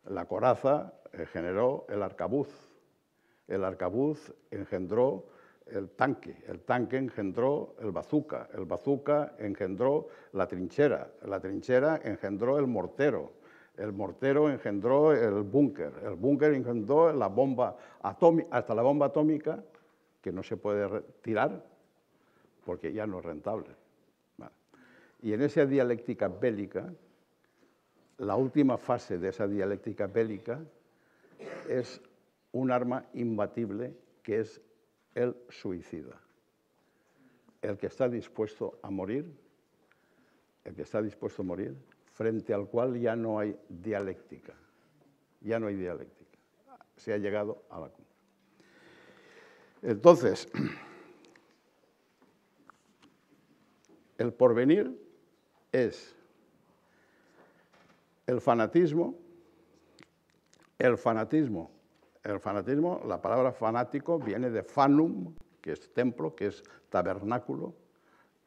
la coraza eh, generó el arcabuz, el arcabuz engendró el tanque, el tanque engendró el bazooka, el bazooka engendró la trinchera, la trinchera engendró el mortero, el mortero engendró el búnker, el búnker engendró la bomba atómica, hasta la bomba atómica, que no se puede tirar porque ya no es rentable. Y en esa dialéctica bélica, la última fase de esa dialéctica bélica es un arma imbatible que es el suicida. El que está dispuesto a morir, el que está dispuesto a morir, frente al cual ya no hay dialéctica, ya no hay dialéctica. Se ha llegado a la cumbre. Entonces, el porvenir es el fanatismo, el fanatismo, el fanatismo, la palabra fanático viene de fanum, que es templo, que es tabernáculo,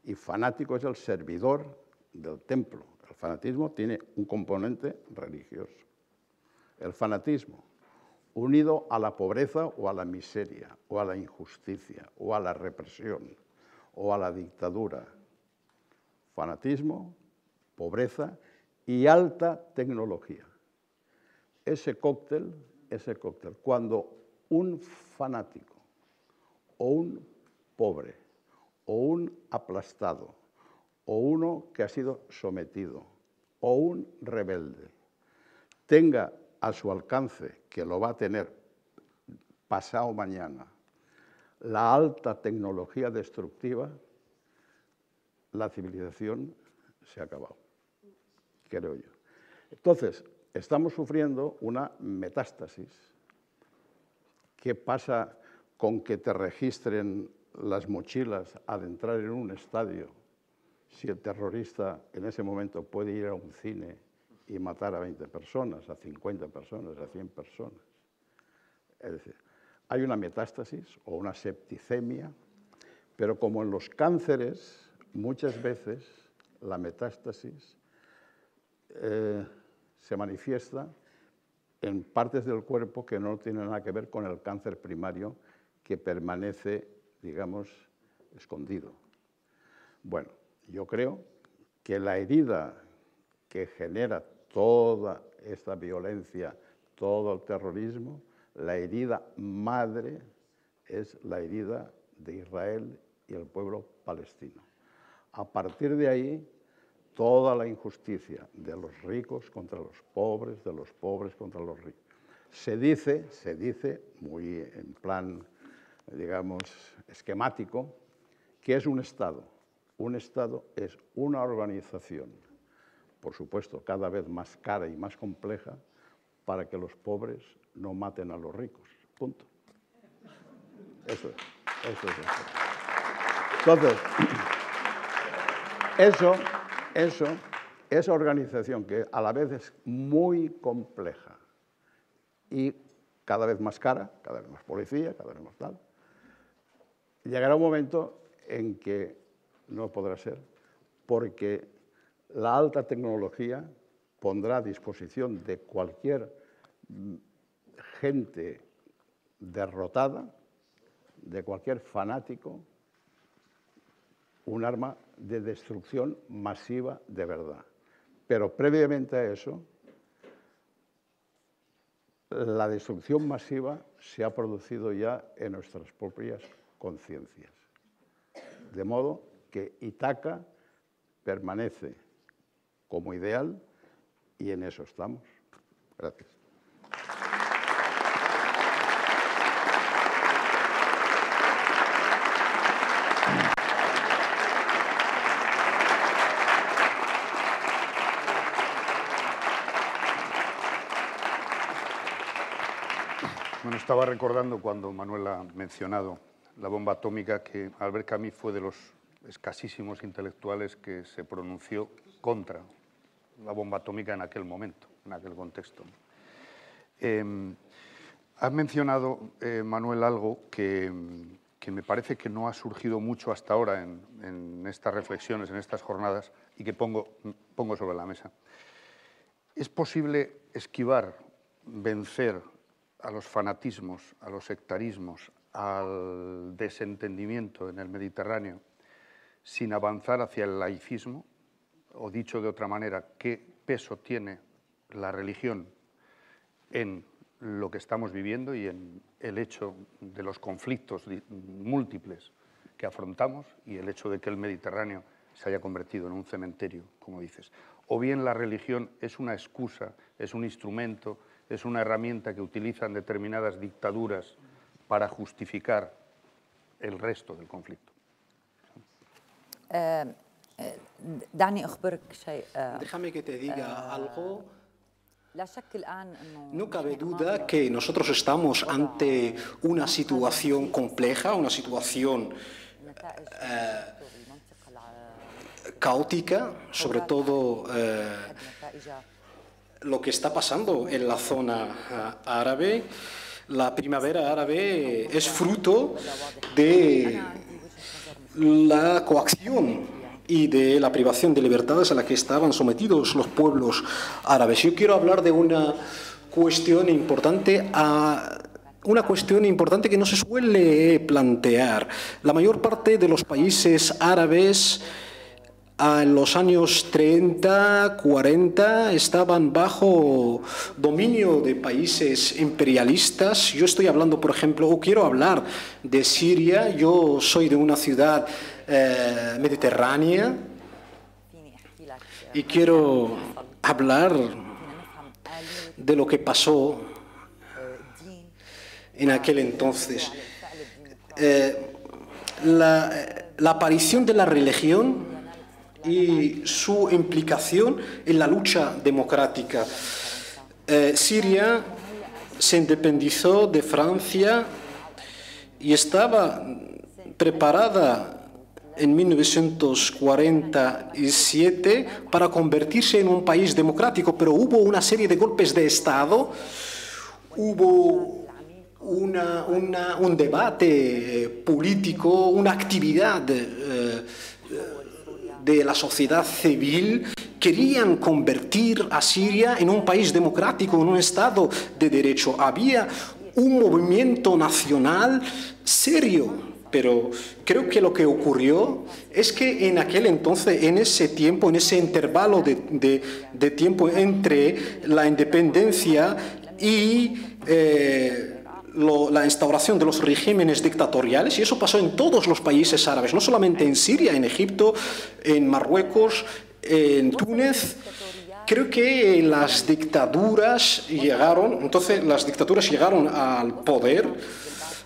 y fanático es el servidor del templo. El fanatismo tiene un componente religioso. El fanatismo, unido a la pobreza o a la miseria, o a la injusticia, o a la represión, o a la dictadura. Fanatismo, pobreza y alta tecnología. Ese cóctel, ese cóctel, cuando un fanático o un pobre o un aplastado o uno que ha sido sometido o un rebelde tenga a su alcance, que lo va a tener pasado mañana, la alta tecnología destructiva, la civilización se ha acabado, creo yo. Entonces, estamos sufriendo una metástasis. ¿Qué pasa con que te registren las mochilas al entrar en un estadio si el terrorista en ese momento puede ir a un cine y matar a 20 personas, a 50 personas, a 100 personas. Es decir, hay una metástasis o una septicemia, pero como en los cánceres, muchas veces la metástasis eh, se manifiesta en partes del cuerpo que no tienen nada que ver con el cáncer primario que permanece, digamos, escondido. Bueno, yo creo que la herida que genera toda esta violencia, todo el terrorismo, la herida madre es la herida de Israel y el pueblo palestino. A partir de ahí, toda la injusticia de los ricos contra los pobres, de los pobres contra los ricos. Se dice, se dice, muy en plan, digamos, esquemático, que es un Estado un Estado es una organización, por supuesto, cada vez más cara y más compleja, para que los pobres no maten a los ricos. Punto. Eso es. Eso es Entonces, eso, eso, esa organización que a la vez es muy compleja y cada vez más cara, cada vez más policía, cada vez más tal. Llegará un momento en que no podrá ser, porque la alta tecnología pondrá a disposición de cualquier mm, gente derrotada, de cualquier fanático, un arma de destrucción masiva de verdad. Pero previamente a eso, la destrucción masiva se ha producido ya en nuestras propias conciencias. De modo que Itaca permanece como ideal y en eso estamos. Gracias. Bueno, estaba recordando cuando Manuel ha mencionado la bomba atómica que Albert Camus fue de los escasísimos intelectuales que se pronunció contra la bomba atómica en aquel momento, en aquel contexto. Eh, has mencionado, eh, Manuel, algo que, que, me parece que no ha surgido mucho hasta ahora en, en, estas reflexiones, en estas jornadas, y que pongo, pongo sobre la mesa. ¿Es posible esquivar, vencer a los fanatismos, a los sectarismos, al desentendimiento en el Mediterráneo sin avanzar hacia el laicismo? O dicho de otra manera, ¿qué peso tiene la religión en lo que estamos viviendo y en el hecho de los conflictos múltiples que afrontamos y el hecho de que el Mediterráneo se haya convertido en un cementerio, como dices? O bien la religión es una excusa, es un instrumento, es una herramienta que utilizan determinadas dictaduras para justificar el resto del conflicto. Déjame que te diga algo. No cabe duda que nosotros estamos ante una situación compleja, una situación eh, caótica, sobre todo eh, lo que está pasando en la zona uh, árabe. La primavera árabe es fruto de la coacción y de la privación de libertades a la que estaban sometidos los pueblos árabes. Yo quiero hablar de una cuestión importante a una cuestión importante que no se suele plantear. La mayor parte de los países árabes en los años 30, 40 estaban bajo dominio de países imperialistas. Yo estoy hablando, por ejemplo, o quiero hablar de Siria. Yo soy de una ciudad eh, mediterránea y quiero hablar de lo que pasó en aquel entonces. Eh, la aparición de la religión y su implicación en la lucha democrática. Eh, Siria se independizó de Francia y estaba preparada en 1947 para convertirse en un país democrático, pero hubo una serie de golpes de Estado, hubo una, un debate político, una actividad eh, de la sociedad civil querían convertir a Siria en un país democrático, en un Estado de derecho. Había un movimiento nacional serio, pero creo que lo que ocurrió es que en aquel entonces, en ese tiempo, en ese intervalo de, de, tiempo entre la independencia y... Eh, la instauración de los regímenes dictatoriales, y eso pasó en todos los países árabes, no solamente en Siria, en Egipto, en Marruecos, en Túnez. Creo que las dictaduras llegaron, entonces las dictaduras llegaron al poder.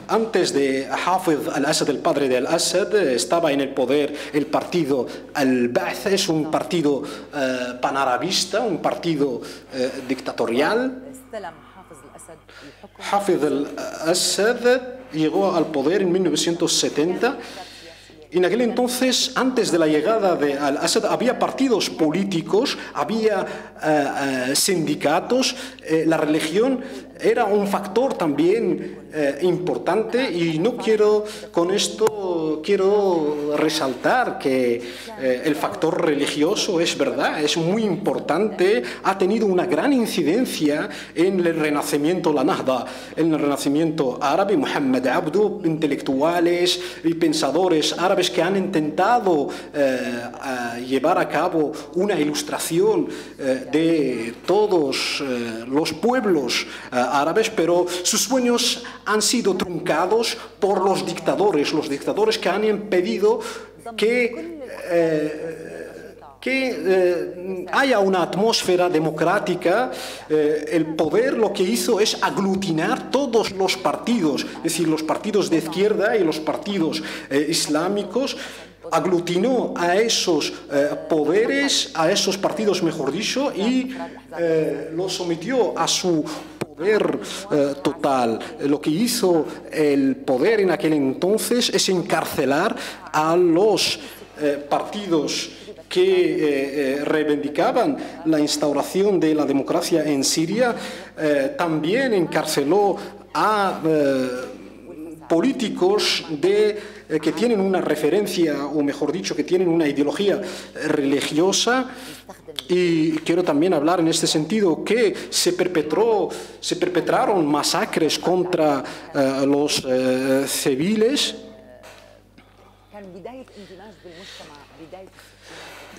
Antes de Hafez al-Assad, el padre del Assad, estaba en el poder el partido Al-Ba'th, es un partido eh, panarabista, un partido eh, dictatorial. Hafez al-Assad llegó al poder en 1970 En aquel entonces, antes de la llegada de Al-Assad, había partidos políticos, había eh, eh, sindicatos, eh, la religión era un factor también eh, importante y no quiero con esto quiero resaltar que eh, el factor religioso es verdad, es muy importante, ha tenido una gran incidencia en el renacimiento, la Nahda, en el renacimiento árabe, Muhammad Abdu, intelectuales y pensadores árabes que han intentado eh, llevar a cabo una ilustración de todos los pueblos eh, árabes, pero sus sueños han sido truncados por los dictadores, los dictadores que han impedido que eh, eh, haya una atmósfera democrática, eh, el poder lo que hizo es aglutinar todos los partidos, es decir, los partidos de izquierda y los partidos islámicos, aglutinó a esos poderes, a esos partidos, mejor dicho, y los sometió a su eh, total. Lo que hizo el poder en aquel entonces es encarcelar a los eh, partidos que eh, reivindicaban la instauración de la democracia en Siria, también encarceló a políticos de, eh, que tienen una referencia, o mejor dicho, que tienen una ideología eh, religiosa. Y quiero también hablar en este sentido que se, perpetró, se perpetraron masacres contra eh, los civiles.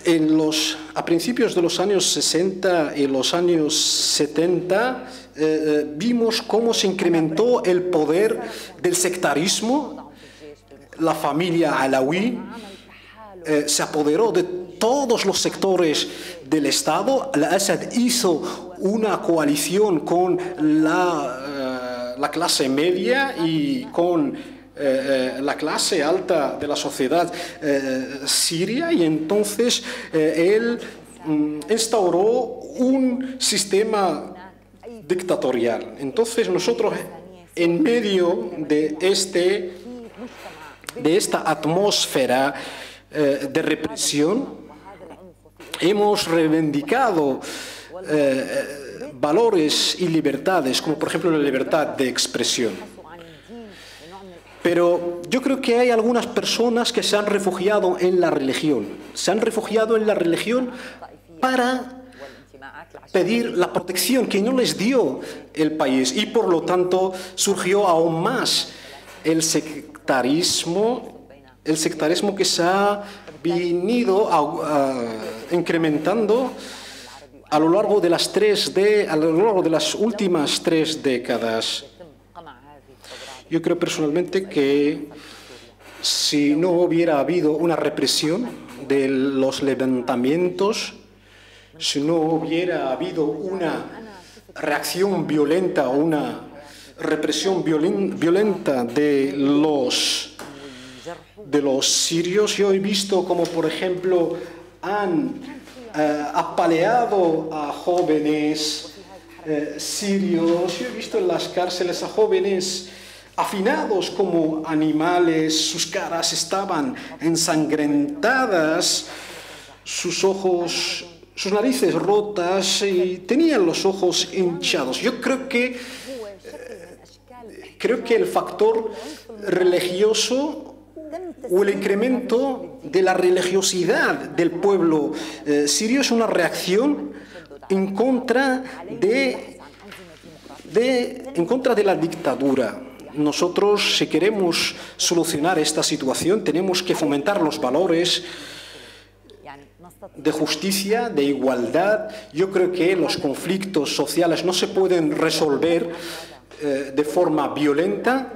En los, a principios de los años 60 y los años 70 vimos cómo se incrementó el poder del sectarismo la familia alawi eh, se apoderó de todos los sectores del Estado. Al-Assad hizo una coalición con la, eh, la clase media y con eh, la clase alta de la sociedad siria y entonces él mm, instauró un sistema dictatorial. Entonces nosotros en medio de este de esta atmósfera eh, de represión, hemos reivindicado eh, eh, valores y libertades, como por ejemplo la libertad de expresión. Pero yo creo que hay algunas personas que se han refugiado en la religión. Se han refugiado en la religión para pedir la protección que no les dio el país y por lo tanto surgió aún más el sectarismo, el sectarismo que se ha venido incrementando a lo largo de las tres de, a lo largo de las últimas tres décadas. Yo creo personalmente que si no hubiera habido una represión de los levantamientos, si no hubiera habido una reacción violenta o una represión violen- violenta de los, de los sirios, yo he visto como, por ejemplo, han eh, apaleado a jóvenes eh, sirios, yo he visto en las cárceles a jóvenes afinados como animales, sus caras estaban ensangrentadas, sus ojos, sus narices rotas y tenían los ojos hinchados. Yo creo que Creo que el factor religioso o el incremento de la religiosidad del pueblo eh, sirio es una reacción en contra de, en contra de la dictadura. Nosotros, si queremos solucionar esta situación, tenemos que fomentar los valores de justicia, de igualdad. Yo creo que los conflictos sociales no se pueden resolver eh, de forma violenta,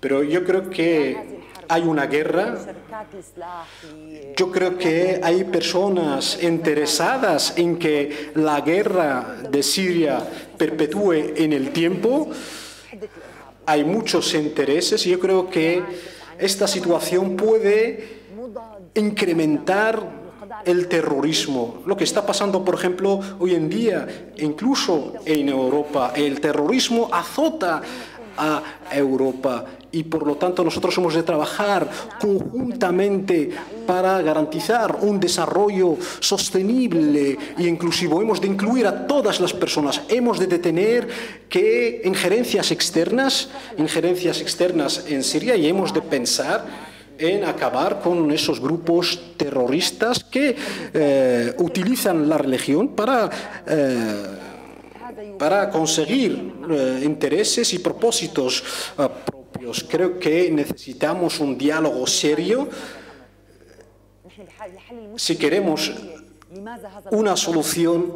pero yo creo que hay una guerra. Yo creo que hay personas interesadas en que la guerra de Siria perpetúe en el tiempo. Hay muchos intereses y yo creo que esta situación puede incrementar el terrorismo. Lo que está pasando, por ejemplo, hoy en día, incluso en Europa, el terrorismo azota a Europa y por lo tanto nosotros hemos de trabajar conjuntamente para garantizar un desarrollo sostenible e inclusivo. Hemos de incluir a todas las personas. Hemos de detener que injerencias externas, injerencias externas en Siria y hemos de pensar en acabar con esos grupos terroristas que eh, utilizan la religión para, eh, para conseguir eh, intereses y propósitos propios. Creo que necesitamos un diálogo serio si queremos una solución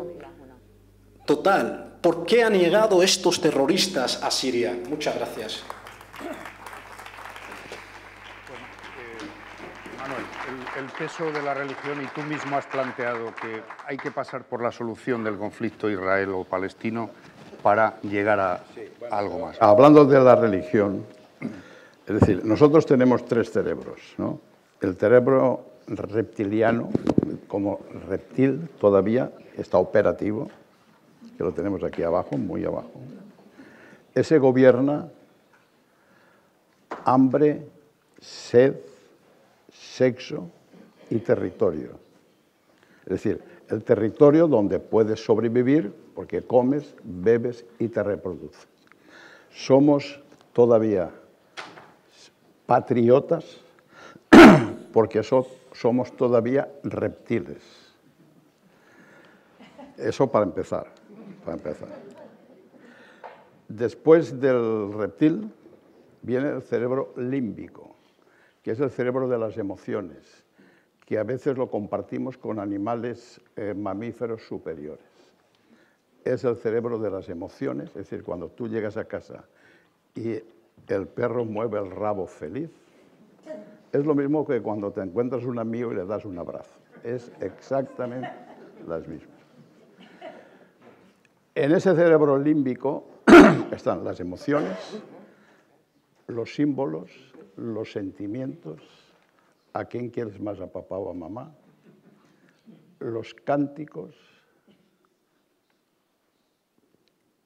total. ¿Por qué han llegado estos terroristas a Siria? Muchas gracias. Manuel, el, el peso de la religión, y tú mismo has planteado que hay que pasar por la solución del conflicto israelo-palestino para llegar a algo más. Hablando de la religión, es decir, nosotros tenemos tres cerebros, ¿no? El cerebro reptiliano, como reptil todavía está operativo, que lo tenemos aquí abajo, muy abajo. Ese gobierna hambre, sed, sexo y territorio. Es decir, el territorio donde puedes sobrevivir porque comes, bebes y te reproduces. Somos todavía patriotas porque so- somos todavía reptiles. Eso para empezar, para empezar. Después del reptil viene el cerebro límbico, que es el cerebro de las emociones, que a veces lo compartimos con animales eh, mamíferos superiores. Es el cerebro de las emociones, es decir, cuando tú llegas a casa y el perro mueve el rabo feliz, es lo mismo que cuando te encuentras un amigo y le das un abrazo. Es exactamente las mismas. En ese cerebro límbico están las emociones, los símbolos, los sentimientos, a quién quieres más, a papá o a mamá, los cánticos,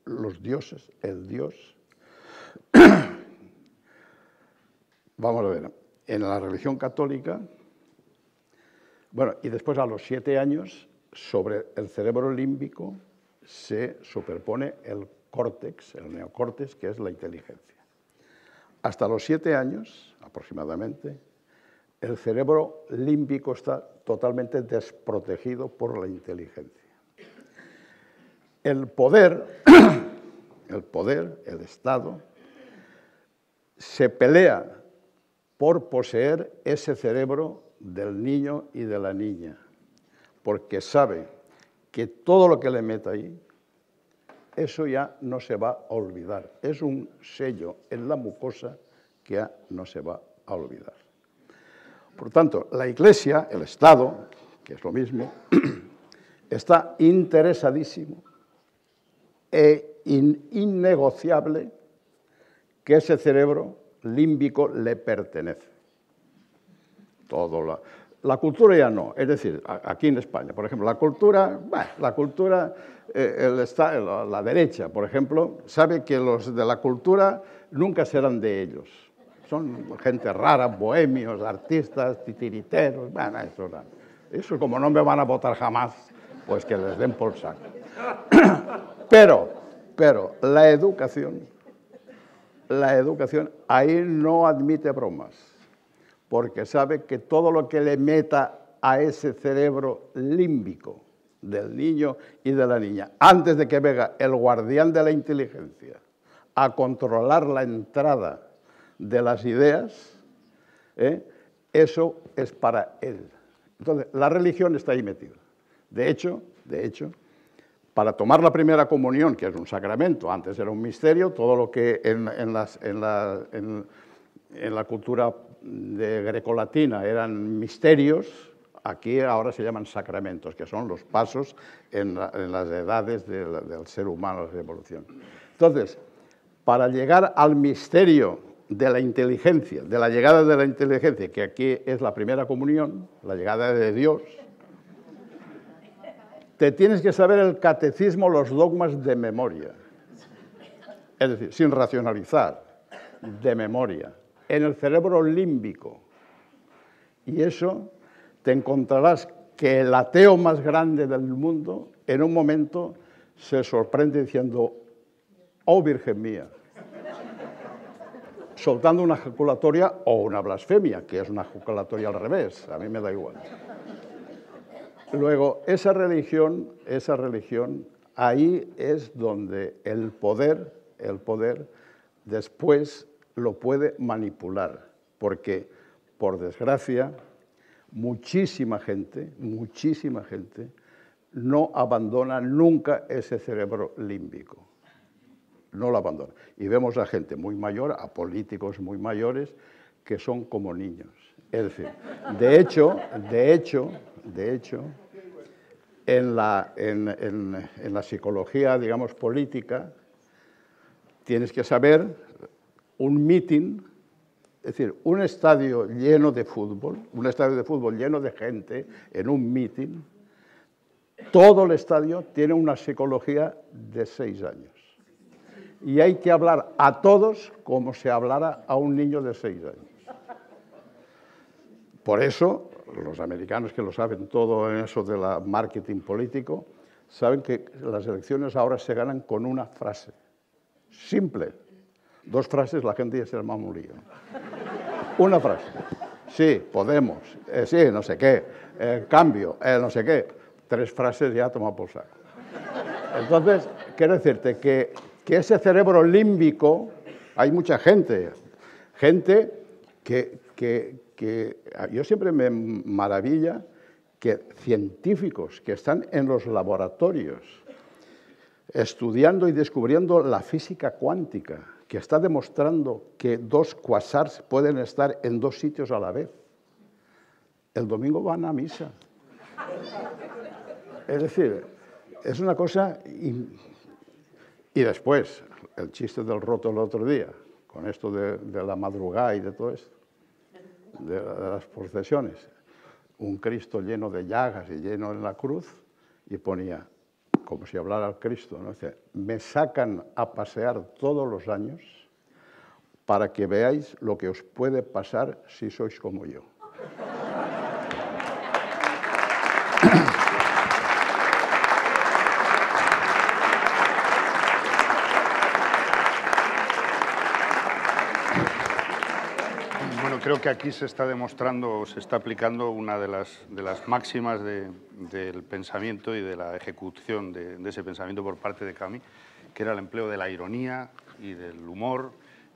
los dioses, el dios. Vamos a ver, en la religión católica, bueno, y después a los siete años, sobre el cerebro límbico se superpone el córtex, el neocórtex, que es la inteligencia. Hasta los siete años, aproximadamente, el cerebro límbico está totalmente desprotegido por la inteligencia. El poder, el poder, el Estado, se pelea por poseer ese cerebro del niño y de la niña, porque sabe que todo lo que le meta ahí, eso ya no se va a olvidar. Es un sello en la mucosa que ya no se va a olvidar. Por tanto, la Iglesia, el Estado, que es lo mismo, está interesadísimo e in- innegociable que ese cerebro límbico le pertenece. Todo la cultura ya no, es decir, aquí en España, por ejemplo, la cultura, la cultura, eh, el la, la derecha, por ejemplo, sabe que los de la cultura nunca serán de ellos. Son gente rara, bohemios, artistas, titiriteros, bueno, eso, eso como no me van a votar jamás, pues que les den por saco. Pero, pero la educación, la educación ahí no admite bromas, porque sabe que todo lo que le meta a ese cerebro límbico del niño y de la niña, antes de que venga el guardián de la inteligencia a controlar la entrada de las ideas, ¿eh? eso es para él. Entonces, la religión está ahí metida. De hecho, de hecho, para tomar la primera comunión, que es un sacramento, antes era un misterio, todo lo que en, la cultura de grecolatina eran misterios, aquí ahora se llaman sacramentos, que son los pasos en, la- en las edades del, del ser humano, la evolución. Entonces, para llegar al misterio de la inteligencia, de la llegada de la inteligencia, que aquí es la primera comunión, la llegada de Dios, te tienes que saber el catecismo, los dogmas de memoria. Es decir, sin racionalizar, de memoria. En el cerebro límbico. Y eso te encontrarás que el ateo más grande del mundo en un momento se sorprende diciendo, oh Virgen mía, soltando una ejaculatoria o una blasfemia, que es una ejaculatoria al revés, a mí me da igual. Luego, esa religión, esa religión, ahí es donde el poder, el poder, después lo puede manipular, porque, por desgracia, muchísima gente, muchísima gente, no abandona nunca ese cerebro límbico. No lo abandona. Y vemos a gente muy mayor, a políticos muy mayores, que son como niños. Es decir, de hecho, de hecho, de hecho, en la, en, en la psicología, digamos, política, tienes que saber un meeting, es decir, un estadio lleno de fútbol, un estadio de fútbol lleno de gente en un meeting, todo el estadio tiene una psicología de seis años. Y hay que hablar a todos como se hablara a un niño de seis años. Por eso, los americanos que lo saben todo en eso de la marketing político, saben que las elecciones ahora se ganan con una frase. Simple. Dos frases, la gente ya se arma un lío. Una frase. Sí, podemos. Eh, sí, no sé qué. Eh, cambio, eh, no sé qué. Tres frases ya toma por saco. Entonces, quiero decirte que, que ese cerebro límbico, hay mucha gente, gente que, que, que yo siempre me maravilla que científicos que están en los laboratorios estudiando y descubriendo la física cuántica, que está demostrando que dos quasars pueden estar en dos sitios a la vez. El domingo van a misa. Es decir, es una cosa... Y, después, el chiste del roto el otro día, con esto de, de la madrugada y de todo esto, de, de las procesiones, un Cristo lleno de llagas y lleno en la cruz, y ponía, como si hablara Cristo, ¿no? Me sacan a pasear todos los años para que veáis lo que os puede pasar si sois como yo. Bueno, creo que aquí se está demostrando, se está aplicando una de las, de las máximas de, del pensamiento y de la ejecución de, ese pensamiento por parte de Camus, que era el empleo de la ironía y del humor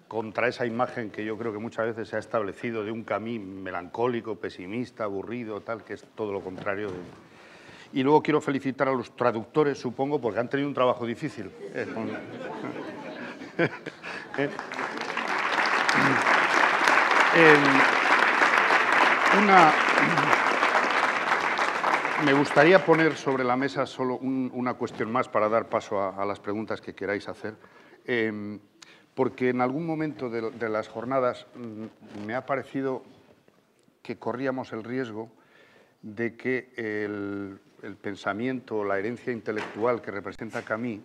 contra esa imagen que yo creo que muchas veces se ha establecido de un Camus melancólico, pesimista, aburrido, tal, que es todo lo contrario de... Y luego quiero felicitar a los traductores, supongo, porque han tenido un trabajo difícil. Una, me gustaría poner sobre la mesa solo un, una cuestión más para dar paso a, las preguntas que queráis hacer, eh, porque en algún momento de, las jornadas mm, me ha parecido que corríamos el riesgo de que el, pensamiento, la herencia intelectual que representa Camus,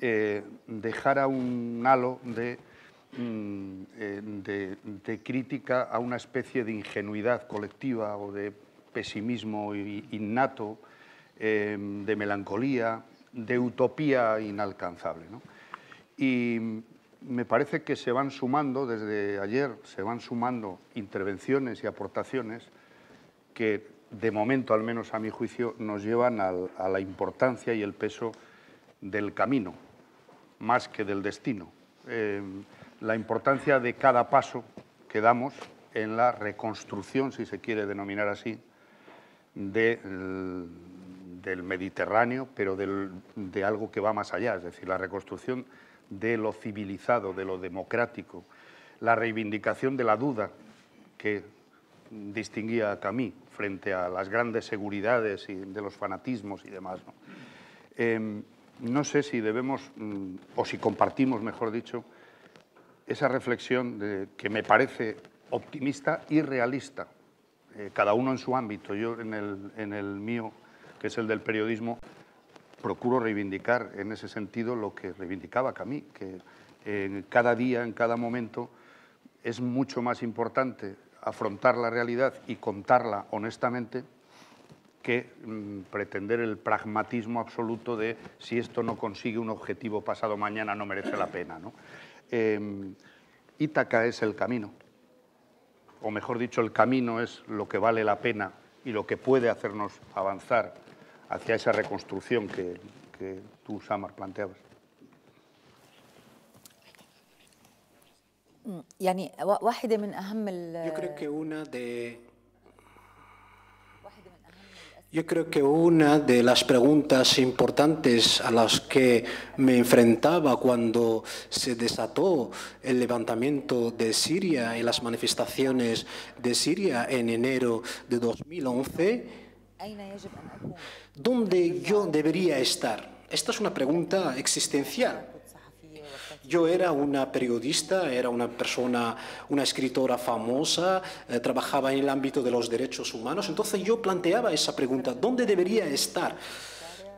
eh, dejara un halo de de, de, crítica a una especie de ingenuidad colectiva o de pesimismo innato, eh, de melancolía, de utopía inalcanzable. ¿no? Y me parece que se van sumando, desde ayer, se van sumando intervenciones y aportaciones que, de momento, al menos a mi juicio, nos llevan a la importancia y el peso del camino, más que del destino. Eh, la importancia de cada paso que damos en la reconstrucción, si se quiere denominar así, de, del Mediterráneo, pero de algo que va más allá, es decir, la reconstrucción de lo civilizado, de lo democrático, la reivindicación de la duda que distinguía a Camus frente a las grandes seguridades y de los fanatismos y demás. ¿no? Eh, no sé si debemos, mm, o si compartimos, mejor dicho, esa reflexión que me parece optimista y realista, eh, cada uno en su ámbito. Yo en el, en el mío, que es el del periodismo, procuro reivindicar en ese sentido lo que reivindicaba Camille, que en cada día, en cada momento, es mucho más importante afrontar la realidad y contarla honestamente que mm, pretender el pragmatismo absoluto de si esto no consigue un objetivo pasado mañana no merece la pena. ¿no? eh, Ítaca es el camino, o mejor dicho, el camino es lo que vale la pena y lo que puede hacernos avanzar hacia esa reconstrucción que, que tú, Samar, planteabas. Yo creo que una de yo creo que una de las preguntas importantes a las que me enfrentaba cuando se desató el levantamiento de Siria y las manifestaciones de Siria en enero de 2011, ¿dónde yo debería estar? Esta es una pregunta existencial. Yo era una periodista, era una persona, una escritora famosa, eh, trabajaba en el ámbito de los derechos humanos, entonces yo planteaba esa pregunta, ¿dónde debería estar?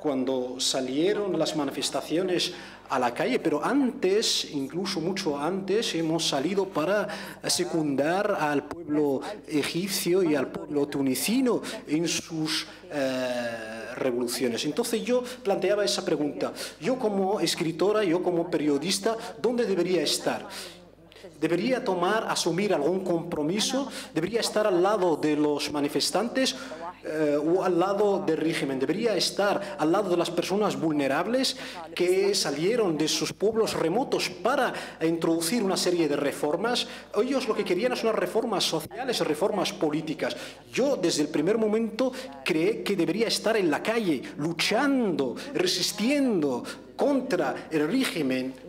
Cuando salieron las manifestaciones a la calle, pero antes, incluso mucho antes, hemos salido para secundar al pueblo egipcio y al pueblo tunicino en sus eh, revoluciones. Entonces yo planteaba esa pregunta, yo como escritora, yo como periodista, ¿dónde debería estar? ¿Debería tomar, asumir algún compromiso? ¿Debería estar al lado de los manifestantes eh, o al lado del régimen, debería estar al lado de las personas vulnerables que salieron de sus pueblos remotos para introducir una serie de reformas. Ellos lo que querían es unas reformas sociales, reformas políticas. Yo desde el primer momento creí que debería estar en la calle, luchando, resistiendo contra el régimen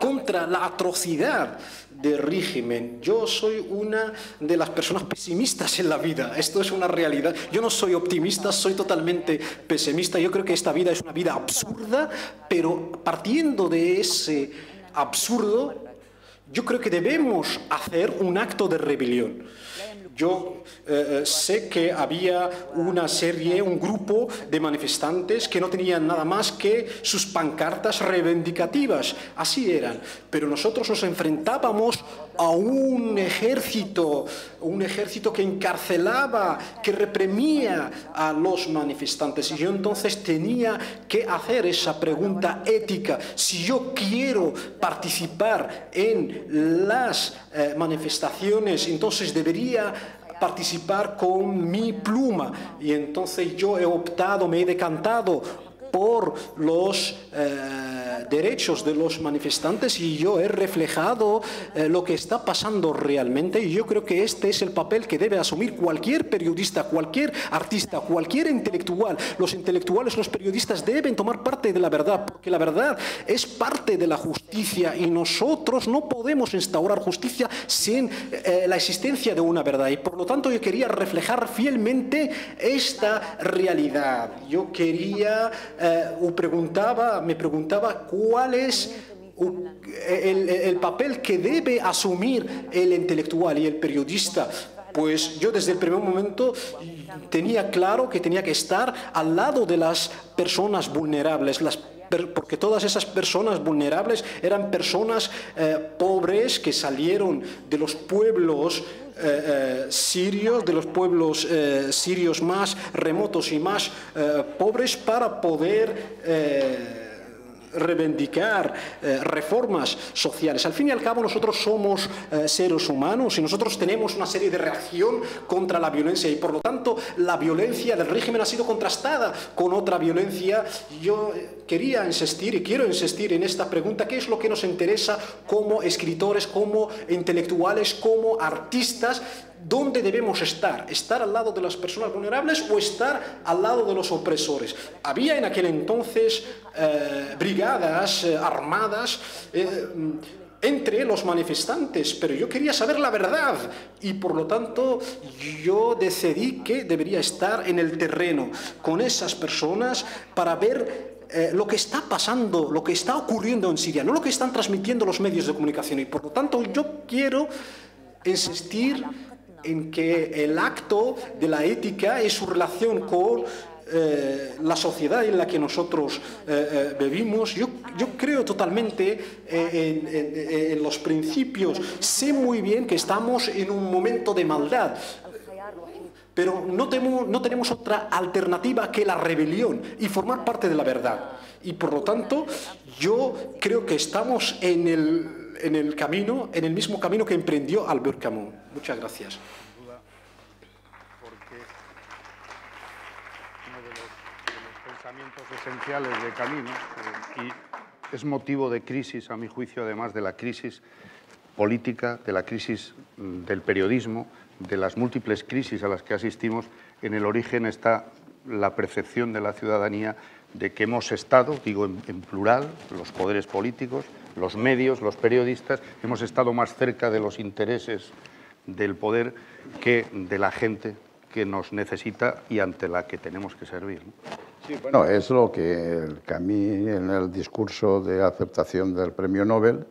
contra la atrocidad del régimen. Yo soy una de las personas pesimistas en la vida. Esto es una realidad. Yo no soy optimista, soy totalmente pesimista. Yo creo que esta vida es una vida absurda, pero partiendo de ese absurdo, yo creo que debemos hacer un acto de rebelión. Yo eh, eh, sé que había una serie, un grupo de manifestantes que no tenían nada más que sus pancartas reivindicativas. Así eran. Pero nosotros nos enfrentábamos a un ejército, un ejército que encarcelaba, que reprimía a los manifestantes. Y yo entonces tenía que hacer esa pregunta ética. Si yo quiero participar en las eh, manifestaciones, entonces debería participar con mi pluma. Y entonces yo he optado, me he decantado por los eh, derechos de los manifestantes y yo he reflejado eh, lo que está pasando realmente y yo creo que este es el papel que debe asumir cualquier periodista, cualquier artista, cualquier intelectual. Los intelectuales, los periodistas deben tomar parte de la verdad porque la verdad es parte de la justicia y nosotros no podemos instaurar justicia sin eh, la existencia de una verdad y por lo tanto yo quería reflejar fielmente esta realidad. Yo quería eh, preguntaba, me preguntaba cuál es el, el papel que debe asumir el intelectual y el periodista. Pues yo desde el primer momento tenía claro que tenía que estar al lado de las personas vulnerables, las porque todas esas personas vulnerables eran personas eh, pobres que salieron de los pueblos eh, eh, sirios, de los pueblos sirios más remotos y más pobres para poder reivindicar eh, reformas sociales. Al fin y al cabo nosotros somos eh, seres humanos y nosotros tenemos una serie de reacción contra la violencia y por lo tanto la violencia del régimen ha sido contrastada con otra violencia. Yo eh, quería insistir y quiero insistir en esta pregunta, ¿qué es lo que nos interesa como escritores, como intelectuales, como artistas ¿Dónde debemos estar? ¿Estar al lado de las personas vulnerables o estar al lado de los opresores? Había en aquel entonces eh, brigadas eh, armadas eh, entre los manifestantes, pero yo quería saber la verdad y por lo tanto yo decidí que debería estar en el terreno con esas personas para ver lo que está pasando, lo que está ocurriendo en Siria, no lo que están transmitiendo los medios de comunicación. Y por lo tanto yo quiero insistir en que el acto de la ética es su relación con eh, la sociedad en la que nosotros eh, eh, vivimos. Yo, creo totalmente en, los principios. Sé muy bien que estamos en un momento de maldad. Pero no tenemos otra alternativa que la rebelión y formar parte de la verdad. Y por lo tanto, yo creo que estamos en el, en el camino, en el mismo camino que emprendió Albert Camus. Muchas gracias. pensamientos esenciales de Camino eh, y es motivo de crisis, a mi juicio, además de la crisis política, de la crisis mm, del periodismo, de las múltiples crisis a las que asistimos, en el origen está la percepción de la ciudadanía de que hemos estado, digo en, plural, los poderes políticos, los medios, los periodistas, hemos estado más cerca de los intereses del poder que de la gente que nos necesita y ante la que tenemos que servir. Sí, bueno, es lo que Camille en el discurso de aceptación del premio Nobel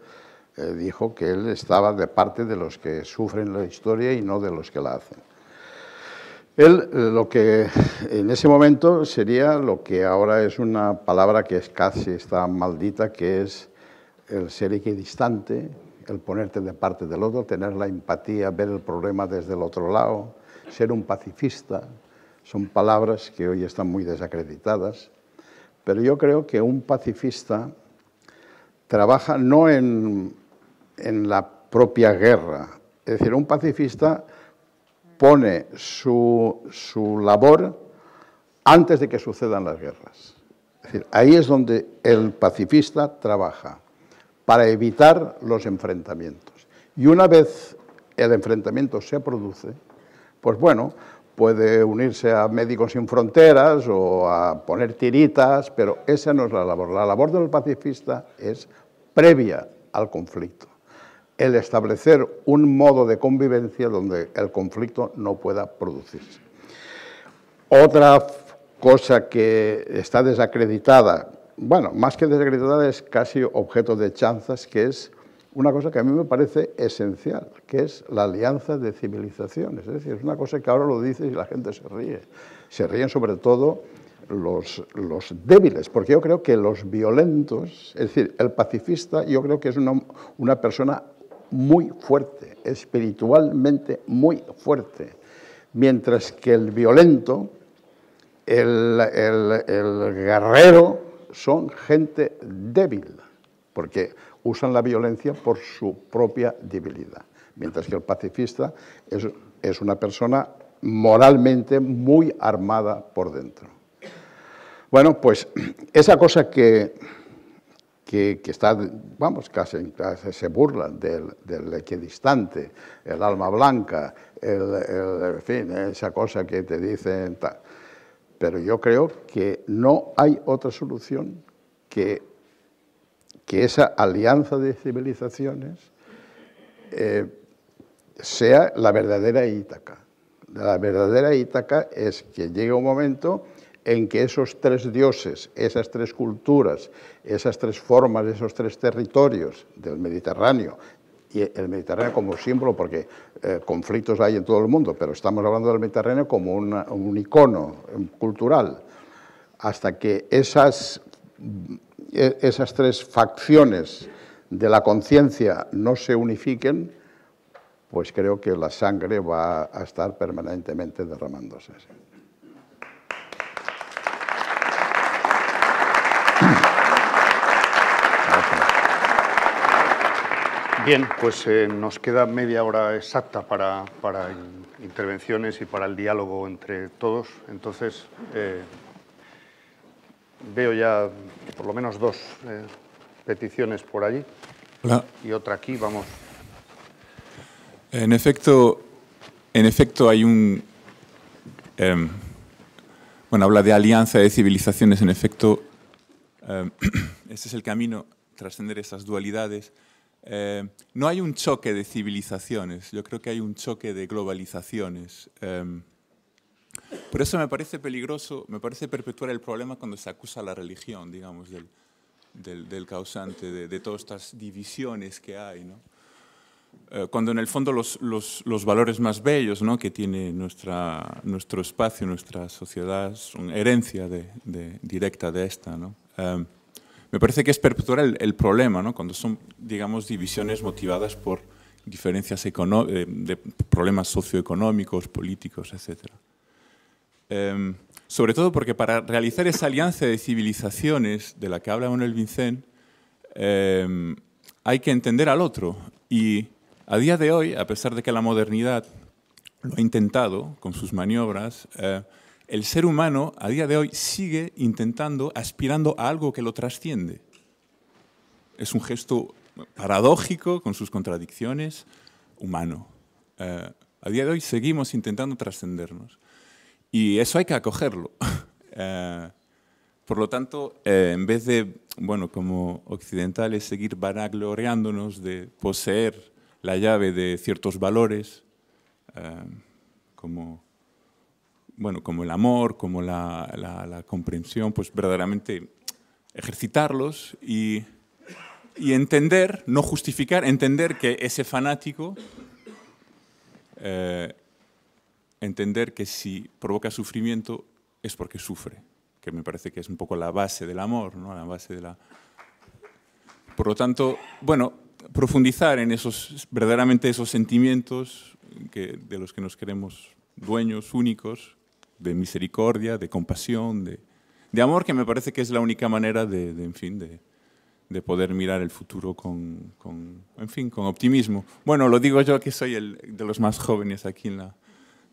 eh, dijo que él estaba de parte de los que sufren la historia y no de los que la hacen. Él eh, lo que en ese momento sería lo que ahora es una palabra que es casi está maldita, que es el ser equidistante, el ponerte de parte del otro, tener la empatía, ver el problema desde el otro lado, ser un pacifista. Son palabras que hoy están muy desacreditadas, pero yo creo que un pacifista trabaja no en, en la propia guerra, es decir, un pacifista pone su, su labor antes de que sucedan las guerras. Es decir, ahí es donde el pacifista trabaja, para evitar los enfrentamientos. Y una vez el enfrentamiento se produce, pues bueno, puede unirse a Médicos Sin Fronteras o a poner tiritas, pero esa no es la labor. La labor del pacifista es previa al conflicto el establecer un modo de convivencia donde el conflicto no pueda producirse. Otra cosa que está desacreditada, bueno, más que desacreditada es casi objeto de chanzas, que es una cosa que a mí me parece esencial, que es la alianza de civilizaciones. Es decir, es una cosa que ahora lo dices y la gente se ríe. Se ríen sobre todo los, débiles, porque yo creo que los violentos, es decir, el pacifista, yo creo que es una persona muy fuerte, espiritualmente muy fuerte, mientras que el violento, el, guerrero, son gente débil, porque usan la violencia por su propia debilidad, mientras que el pacifista es, es una persona moralmente muy armada por dentro. Bueno, pues esa cosa que que, está, vamos, casi, se burlan del, del, equidistante, el alma blanca, el, en fin, esa cosa que te dicen. Pero yo creo que no hay otra solución que, que esa alianza de civilizaciones eh, sea la verdadera Ítaca. La verdadera Ítaca es que llega un momento en que esos tres dioses, esas tres culturas, esas tres formas, esos tres territorios del Mediterráneo, y el Mediterráneo como símbolo, porque eh, conflictos hay en todo el mundo, pero estamos hablando del Mediterráneo como un icono cultural, hasta que esas, e, esas tres facciones de la conciencia no se unifiquen, pues creo que la sangre va a estar permanentemente derramándose. Bien, pues eh, nos queda media hora exacta para, intervenciones y para el diálogo entre todos. Entonces, eh, veo ya por lo menos dos eh, peticiones por allí y otra aquí. Vamos. En efecto, en efecto hay un... Em, bueno, habla de alianza de civilizaciones. En efecto, em, este es el camino, trascender esas dualidades eh, no hay un choque de civilizaciones, yo creo que hay un choque de globalizaciones. Em, por eso me parece peligroso, me parece perpetuar el problema cuando se acusa a la religión, digamos, del, causante de, todas estas divisiones que hay. ¿no? eh, cuando en el fondo los, valores más bellos ¿no? que tiene nuestra, nuestro espacio, nuestra sociedad, son herencia directa de esta. ¿no? Eh, me parece que es perpetuar el, problema, ¿no? cuando son, digamos, divisiones motivadas por diferencias de, de problemas socioeconómicos, políticos, etc. Eh, sobre todo porque para realizar esa alianza de civilizaciones de la que habla Manuel Vincent, eh, hay que entender al otro. Y a día de hoy, a pesar de que la modernidad lo ha intentado con sus maniobras, eh, el ser humano a día de hoy sigue intentando, aspirando a algo que lo trasciende. Es un gesto paradójico, con sus contradicciones, humano. Eh, a día de hoy seguimos intentando trascendernos. Y eso hay que acogerlo. eh, por lo tanto, eh, en vez de, bueno, como occidentales, seguir vanagloriándonos de poseer la llave de ciertos valores, como, bueno, como el amor, como la, comprensión, pues verdaderamente ejercitarlos y, entender, no justificar, entender que ese fanático, eh, entender que si provoca sufrimiento es porque sufre, que me parece que es un poco la base del amor, ¿no? la base de la... Por lo tanto, bueno, profundizar en esos, verdaderamente esos sentimientos de los que nos queremos dueños, únicos, de misericordia, de compasión, de, de amor, que me parece que es la única manera de, en fin, de, de, poder mirar el futuro con, con, en fin, con optimismo. Bueno, lo digo yo que soy el de los más jóvenes aquí en la,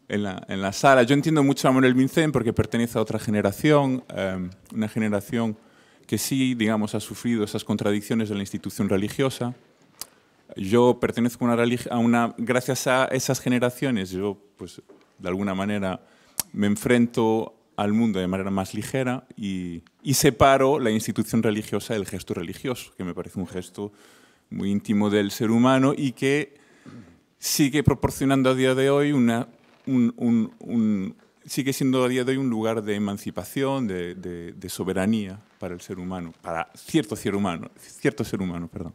en la, en la sala. Yo entiendo mucho a Manuel Vincent porque pertenece a otra generación, eh, una generación que sí, digamos, ha sufrido esas contradicciones de la institución religiosa, yo pertenezco a una, a gracias a esas generaciones, yo pues de alguna manera me enfrento al mundo de manera más ligera y, separo la institución religiosa del gesto religioso, que me parece un gesto muy íntimo del ser humano y que sigue proporcionando a día de hoy una, un, un, un, sigue siendo a día de hoy un lugar de emancipación, de, soberanía para el ser humano, para cierto ser humano, cierto ser humano, perdón.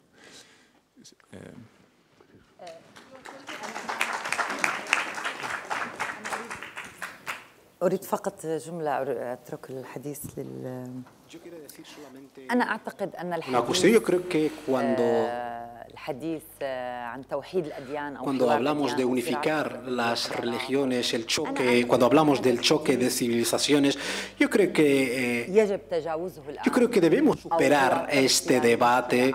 أريد فقط جملة أترك الحديث لل أنا أعتقد أن الحديث cuando hablamos de unificar las religiones, el choque, cuando hablamos del choque de civilizaciones, yo creo que eh, yo creo que debemos superar este debate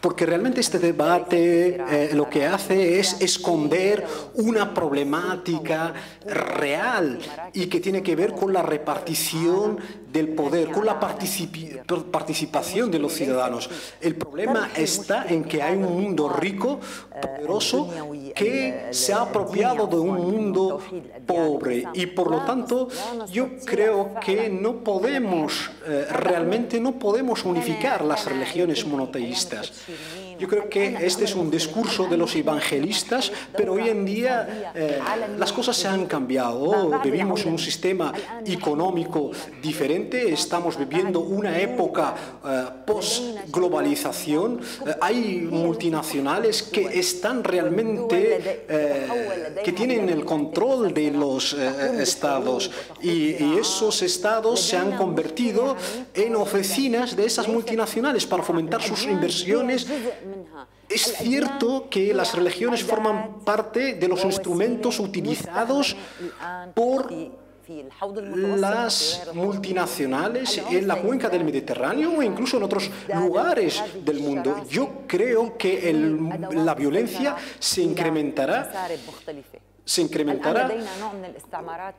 porque realmente este debate eh, lo que hace es esconder una problemática real y que tiene que ver con la repartición del poder, con la participación de los ciudadanos. El problema está en que hay un mundo rico, poderoso, que se ha apropiado de un mundo pobre y por lo tanto yo creo que no podemos, eh, realmente no podemos unificar las religiones monoteístas. Yo creo que este es un discurso de los evangelistas, pero hoy en día eh, las cosas se han cambiado. Vivimos un sistema económico diferente, estamos viviendo una época eh, post-globalización. Eh, hay multinacionales que están realmente, eh, que tienen el control de los estados y esos estados se han convertido en oficinas de esas multinacionales para fomentar sus inversiones es cierto que las religiones forman parte de los instrumentos utilizados por las multinacionales en la cuenca del Mediterráneo o incluso en otros lugares del mundo. Yo creo que la violencia se incrementará se incrementará.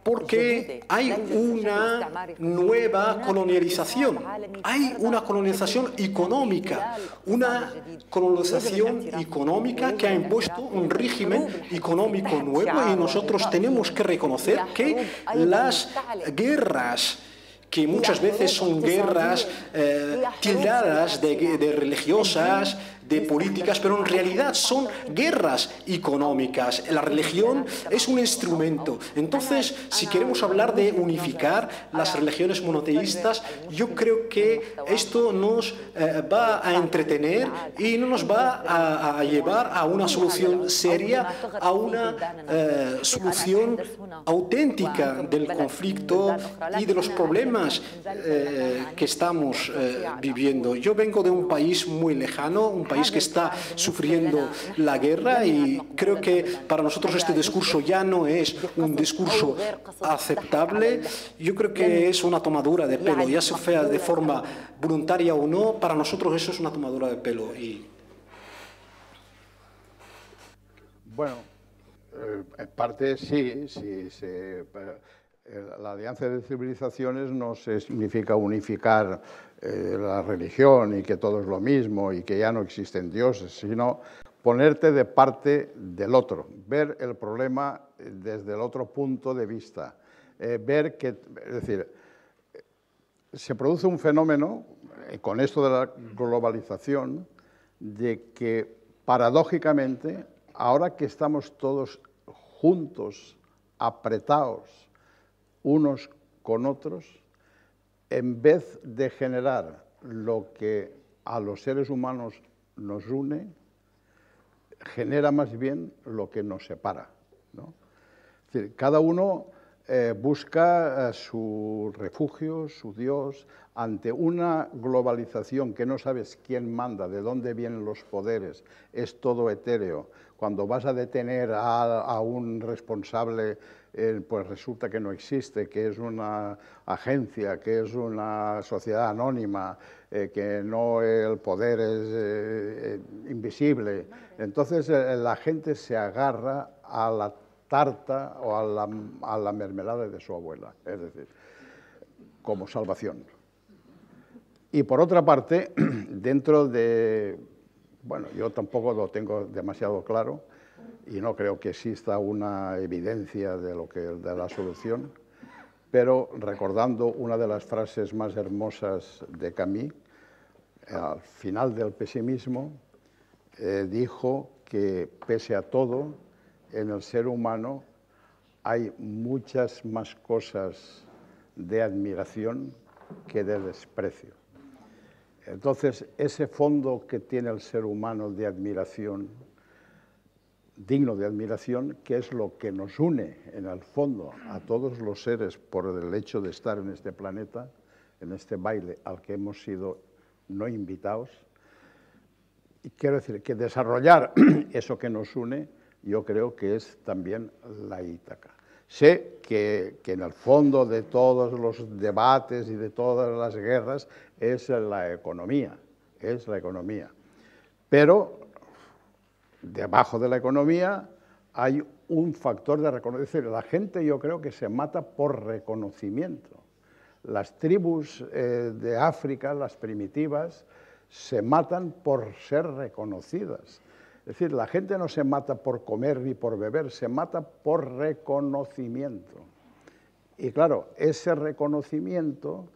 Porque hay una nueva colonialización, hay una colonización económica, una colonización económica que ha impuesto un régimen económico nuevo y nosotros tenemos que reconocer que las guerras que muchas veces son guerras eh, tildadas de, de religiosas, de políticas, pero en realidad son guerras económicas. La religión es un instrumento. Entonces, si queremos hablar de unificar las religiones monoteístas, yo creo que esto nos eh, va a entretener y no nos va a, llevar a una solución seria, a una eh, solución auténtica del conflicto y de los problemas eh, que estamos viviendo. Yo vengo de un país muy lejano, un país que está sufriendo la guerra y creo que para nosotros este discurso ya no es un discurso aceptable. Yo creo que es una tomadura de pelo, ya sea de forma voluntaria o no, para nosotros eso es una tomadura de pelo. Y... Bueno, eh, en parte sí, sí, eh, la Alianza de Civilizaciones no significa unificar eh, la religión y que todo es lo mismo y que ya no existen dioses, sino ponerte de parte del otro, ver el problema desde el otro punto de vista, ver que, es decir, se produce un fenómeno, eh, con esto de la globalización, de que paradójicamente, ahora que estamos todos juntos, apretados unos con otros, en vez de generar lo que a los seres humanos nos une, genera más bien lo que nos separa. Cada uno eh, busca eh, su refugio, su Dios, ante una globalización que no sabes quién manda, de dónde vienen los poderes, es todo etéreo. Cuando vas a detener a, un responsable, eh, pues resulta que no existe, que es una agencia, que es una sociedad anónima, que no el poder es invisible. Entonces la gente se agarra a la tarta o a la, a la mermelada de su abuela, es decir, como salvación. Y por otra parte, dentro de, bueno, yo tampoco lo tengo demasiado claro y no creo que exista una evidencia de, lo de la solución, pero recordando una de las frases más hermosas de Camus, al final del pesimismo, eh, dijo que pese a todo, en el ser humano hay muchas más cosas de admiración que de desprecio. Entonces, ese fondo que tiene el ser humano de admiración, digno de admiración, que es lo que nos une en el fondo a todos los seres por el hecho de estar en este planeta, en este baile al que hemos sido no invitados, y quiero decir que desarrollar eso que nos une yo creo que es también la Ítaca. Sé que, en el fondo de todos los debates y de todas las guerras es la economía, es la economía. Pero debajo de la economía hay un factor de reconocimiento. La gente yo creo que se mata por reconocimiento. Las tribus eh, de África, las primitivas, se matan por ser reconocidas. Es decir, la gente no se mata por comer ni por beber, se mata por reconocimiento. Y claro, ese reconocimiento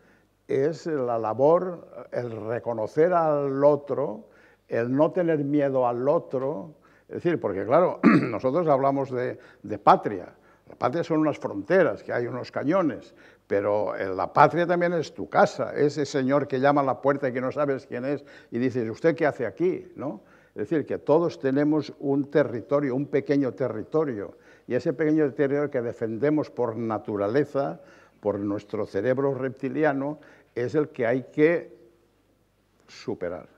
es la labor, el reconocer al otro, el no tener miedo al otro. Es decir, porque claro, nosotros hablamos de, patria. La patria son unas fronteras, que hay unos cañones, pero la patria también es tu casa, ese señor que llama a la puerta y que no sabes quién es y dices, ¿usted qué hace aquí? ¿No? Es decir, que todos tenemos un territorio, un pequeño territorio, y ese pequeño territorio que defendemos por naturaleza, por nuestro cerebro reptiliano, es el que hay que superar.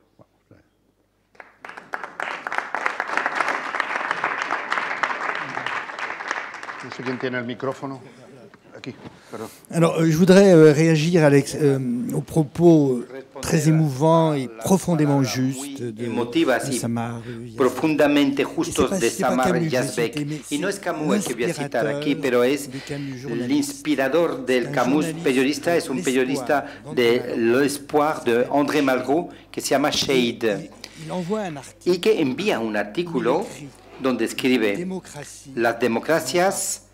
No sé quién tiene el micrófono. Alors, euh, je voudrais euh, réagir Alex, euh, aux propos très émouvants y profondément justes de, de Samar. Profundamente justos de Samar Yazbek. Y no es Camus el que voy a citar aquí, pero es el inspirador del Camus periodista, es un periodista de L'Espoir de André Malraux que se llama Shade y que envía un artículo donde escribe, las democracias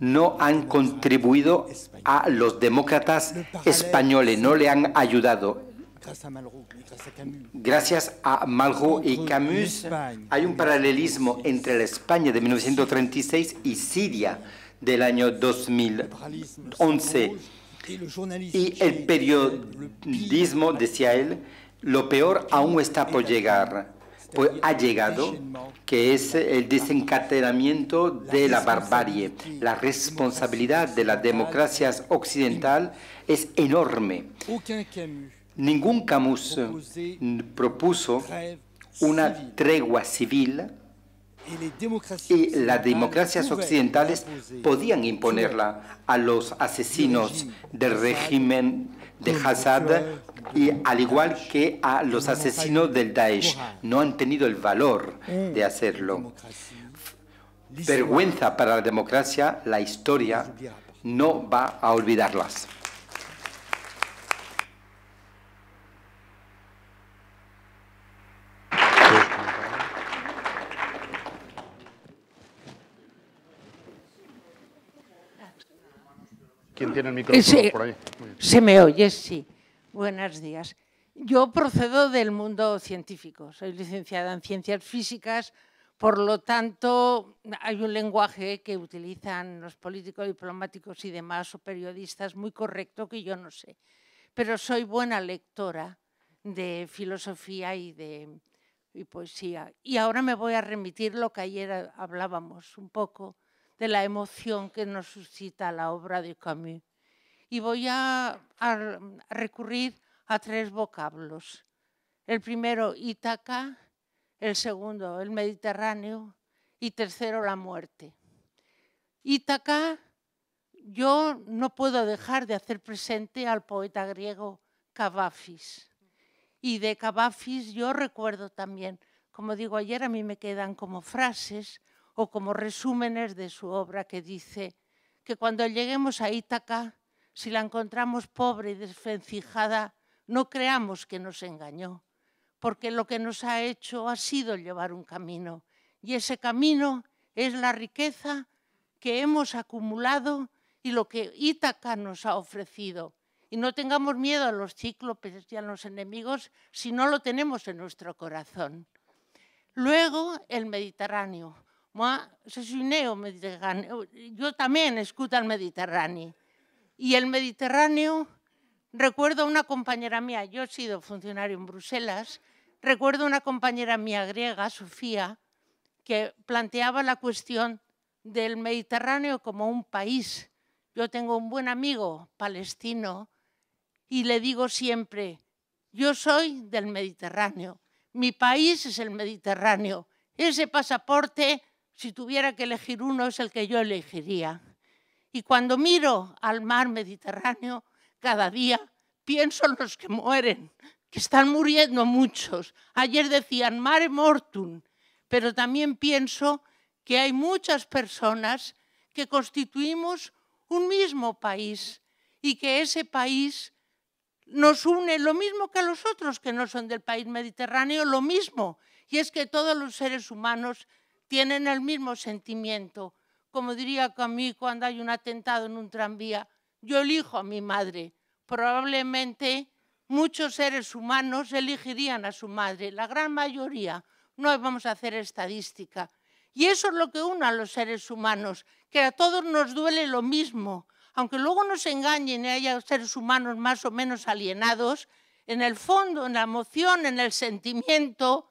no han contribuido a los demócratas españoles, no le han ayudado. Gracias a Malraux y Camus hay un paralelismo entre la España de 1936 y Siria del año 2011. Y el periodismo, decía él, lo peor aún está por llegar, pues ha llegado, que es el desencadenamiento de la barbarie. La responsabilidad de las democracias occidental es enorme. Ningún Camus propuso una tregua civil y las democracias occidentales podían imponerla a los asesinos del régimen de Assad y al igual que a los asesinos del Daesh. No han tenido el valor de hacerlo. Vergüenza para la democracia, la historia no va a olvidarlas. ¿Quién tiene el micrófono por ahí? Se me oye, sí. Buenos días. Yo procedo del mundo científico. Soy licenciada en ciencias físicas, por lo tanto, hay un lenguaje que utilizan los políticos, diplomáticos y demás, o periodistas, muy correcto que yo no sé. Pero soy buena lectora de filosofía y de poesía. Y ahora me voy a remitir lo que ayer hablábamos un poco de la emoción que nos suscita la obra de Camus. Y voy a, recurrir a tres vocablos. El primero, Ítaca, el segundo, el Mediterráneo y tercero, la muerte. Ítaca, yo no puedo dejar de hacer presente al poeta griego Cavafis. Y de Cavafis yo recuerdo también, como digo ayer, a mí me quedan como frases o como resúmenes de su obra que dice que cuando lleguemos a Ítaca, si la encontramos pobre y desvencijada, no creamos que nos engañó, porque lo que nos ha hecho ha sido llevar un camino, y ese camino es la riqueza que hemos acumulado y lo que Ítaca nos ha ofrecido. Y no tengamos miedo a los cíclopes y a los enemigos si no lo tenemos en nuestro corazón. Luego, el Mediterráneo. Yo también escucho el Mediterráneo. Y el Mediterráneo, recuerdo una compañera mía, yo he sido funcionario en Bruselas, recuerdo una compañera mía griega, Sofía, que planteaba la cuestión del Mediterráneo como un país. Yo tengo un buen amigo palestino y le digo siempre, yo soy del Mediterráneo, mi país es el Mediterráneo, ese pasaporte si tuviera que elegir uno, es el que yo elegiría. Y cuando miro al mar Mediterráneo, cada día pienso en los que mueren, que están muriendo muchos. Ayer decían mare mortum, pero también pienso que hay muchas personas que constituimos un mismo país y que ese país nos une lo mismo que a los otros que no son del país mediterráneo, lo mismo. Y es que todos los seres humanos tienen el mismo sentimiento. Como diría Camille cuando hay un atentado en un tranvía, yo elijo a mi madre. Probablemente muchos seres humanos elegirían a su madre, la gran mayoría. No vamos a hacer estadística. Y eso es lo que une a los seres humanos, que a todos nos duele lo mismo. Aunque luego nos engañen y haya seres humanos más o menos alienados, en el fondo, en la emoción, en el sentimiento,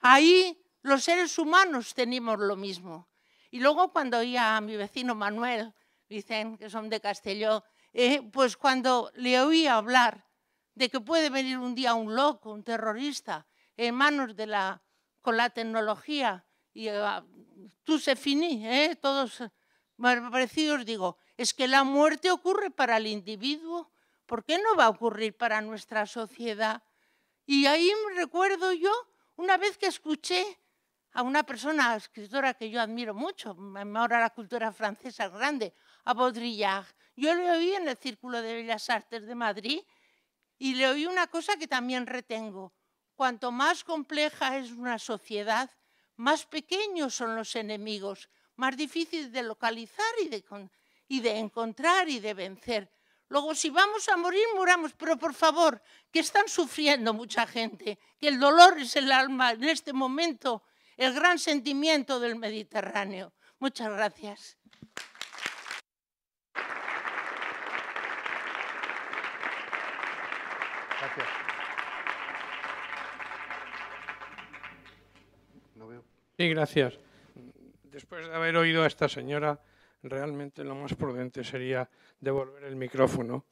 ahí los seres humanos tenemos lo mismo. Y luego cuando oía a mi vecino Manuel, dicen que son de Castelló, eh, pues cuando le oía hablar de que puede venir un día un loco, un terrorista, en manos de la, con la tecnología, y uh, tú se finí, eh, todos parecidos, digo, es que la muerte ocurre para el individuo, ¿por qué no va a ocurrir para nuestra sociedad? Y ahí me recuerdo yo, una vez que escuché a una persona, escritora que yo admiro mucho, ahora la cultura francesa grande, a Baudrillard. Yo le oí en el Círculo de Bellas Artes de Madrid y le oí una cosa que también retengo. Cuanto más compleja es una sociedad, más pequeños son los enemigos, más difíciles de localizar y de, y de encontrar y de vencer. Luego, si vamos a morir, muramos, pero por favor, que están sufriendo mucha gente, que el dolor es el alma en este momento, el gran sentimiento del Mediterráneo. Muchas gracias. Gracias. Sí, gracias. Después de haber oído a esta señora, realmente lo más prudente sería devolver el micrófono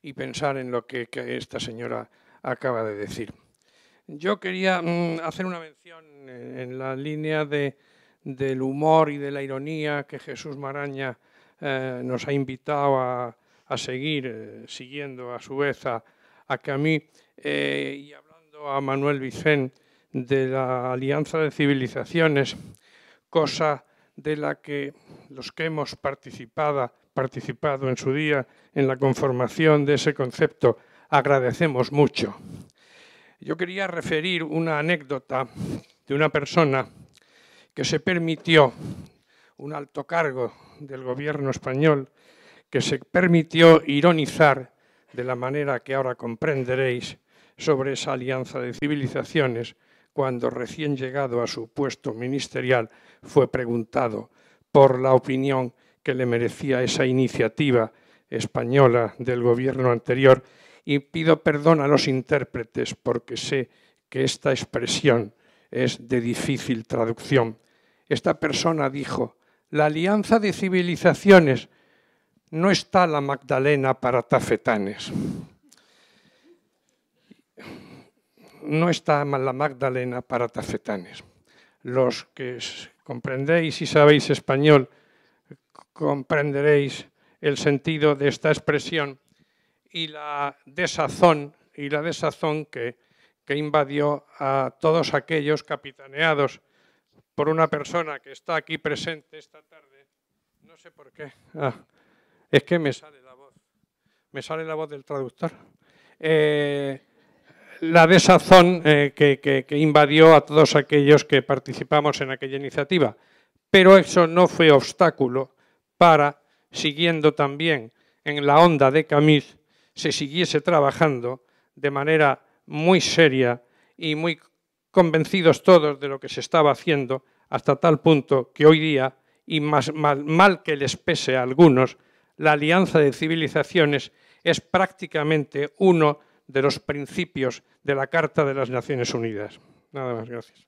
y pensar en lo que, esta señora acaba de decir. Yo quería mm, hacer una mención en la línea del humor y de la ironía que Jesús Maraña eh, nos ha invitado a, seguir, eh, siguiendo a su vez a, a eh, y hablando a Manuel Vicent de la Alianza de Civilizaciones, cosa de la que los que hemos participado en su día en la conformación de ese concepto agradecemos mucho. Yo quería referir una anécdota de una persona que se permitió, un alto cargo del gobierno español, que se permitió ironizar de la manera que ahora comprenderéis sobre esa alianza de civilizaciones cuando recién llegado a su puesto ministerial fue preguntado por la opinión que le merecía esa iniciativa española del gobierno anterior y pido perdón a los intérpretes porque sé que esta expresión es de difícil traducción. Esta persona dijo, la alianza de civilizaciones no está la Magdalena para tafetanes. No está la Magdalena para tafetanes. Los que comprendéis y sabéis español comprenderéis el sentido de esta expresión y la desazón y la desazón que, que invadió a todos aquellos capitaneados por una persona que está aquí presente esta tarde. No sé por qué. Ah, es que me sale la voz. Me sale la voz del traductor. Eh, la desazón eh, que, invadió a todos aquellos que participamos en aquella iniciativa. Pero eso no fue obstáculo para, siguiendo también en la onda de Camus, se siguiese trabajando de manera muy seria y muy convencidos todos de lo que se estaba haciendo, hasta tal punto que hoy día, y más, mal que les pese a algunos, la alianza de civilizaciones es prácticamente uno de los principios de la Carta de las Naciones Unidas. Nada más, gracias.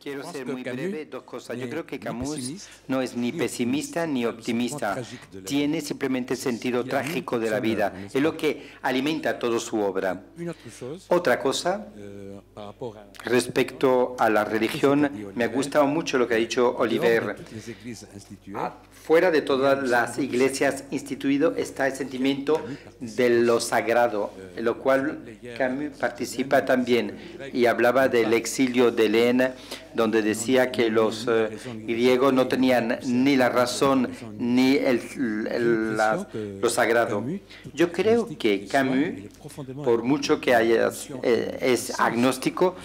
Quiero ser muy breve, dos cosas. Yo creo que Camus no es ni pesimista ni optimista. Tiene simplemente sentido trágico de la vida. Es lo que alimenta toda su obra. Otra cosa, euh, respecto a la religión, me ha gustado mucho lo que ha dicho Oliver. Fuera de todas las iglesias instituidas está el sentimiento de lo sagrado, en lo cual Camus participa también y hablaba del exilio de donde decía que los eh, griegos no tenían ni la razón ni el, lo sagrado. Yo creo que Camus, por mucho que haya, eh, es agnóstico,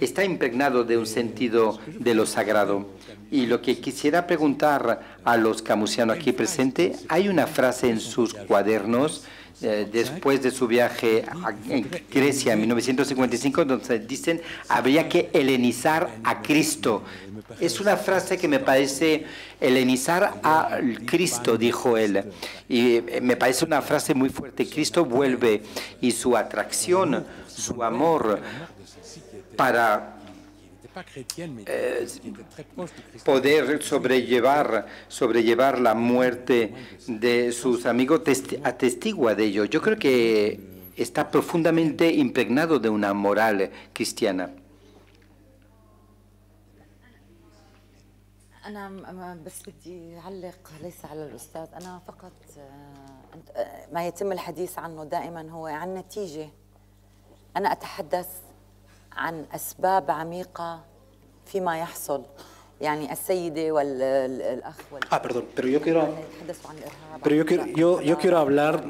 está impregnado de un sentido de lo sagrado. Y lo que quisiera preguntar a los camusianos aquí presentes, hay una frase en sus cuadernos eh, después de su viaje a Grecia en 1955, donde dicen habría que helenizar a Cristo. Es una frase que me parece helenizar a Cristo, dijo él. Y eh, me parece una frase muy fuerte. Cristo vuelve y su atracción, su amor para eh, poder sobrellevar, sobrellevar la muerte de sus amigos atestigua de ello. Yo creo que está profundamente impregnado de una moral cristiana. أنا بس بدي أعلق ليس على الأستاذ أنا فقط ما يتم الحديث عنه دائما هو عن نتيجة أنا أتحدث عن أسباب عميقة فيما يحصل يعني السيدة والأخ Ah, perdón, pero yo quiero, pero yo quiero, yo, yo quiero hablar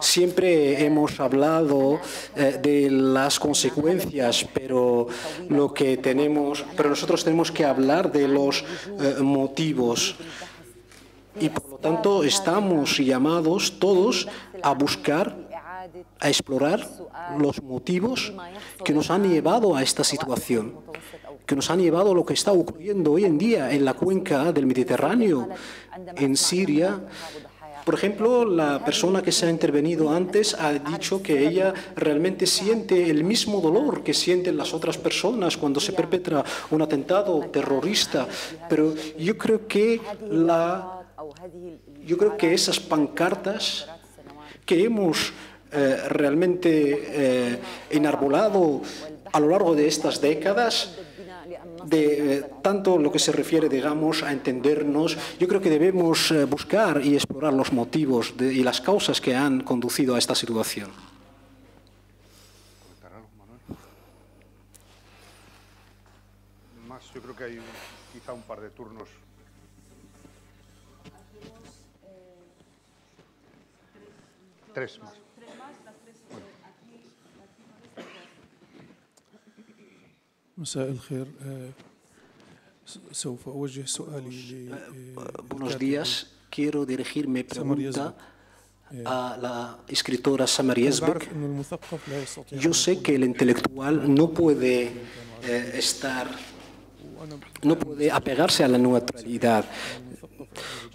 Siempre hemos hablado eh, de las consecuencias, pero lo que tenemos, pero nosotros tenemos que hablar de los eh, motivos. Y por lo tanto estamos llamados todos a buscar, a explorar los motivos que nos han llevado a esta situación, que nos han llevado a lo que está ocurriendo hoy en día en la cuenca del Mediterráneo, en Siria, por ejemplo, la persona que se ha intervenido antes ha dicho que ella realmente siente el mismo dolor que sienten las otras personas cuando se perpetra un atentado terrorista, pero yo creo que la yo creo que esas pancartas que hemos eh, realmente eh, enarbolado a lo largo de estas décadas de eh, tanto lo que se refiere, digamos, a entendernos, yo creo que debemos eh, buscar y explorar los motivos y las causas que han conducido a esta situación. Más, yo creo que hay quizá un par de turnos. Tres más. Buenos días. Quiero dirigirme pregunta a la escritora Samar Yezbek. Yo sé que el intelectual no puede eh, estar, no puede apegarse a la neutralidad.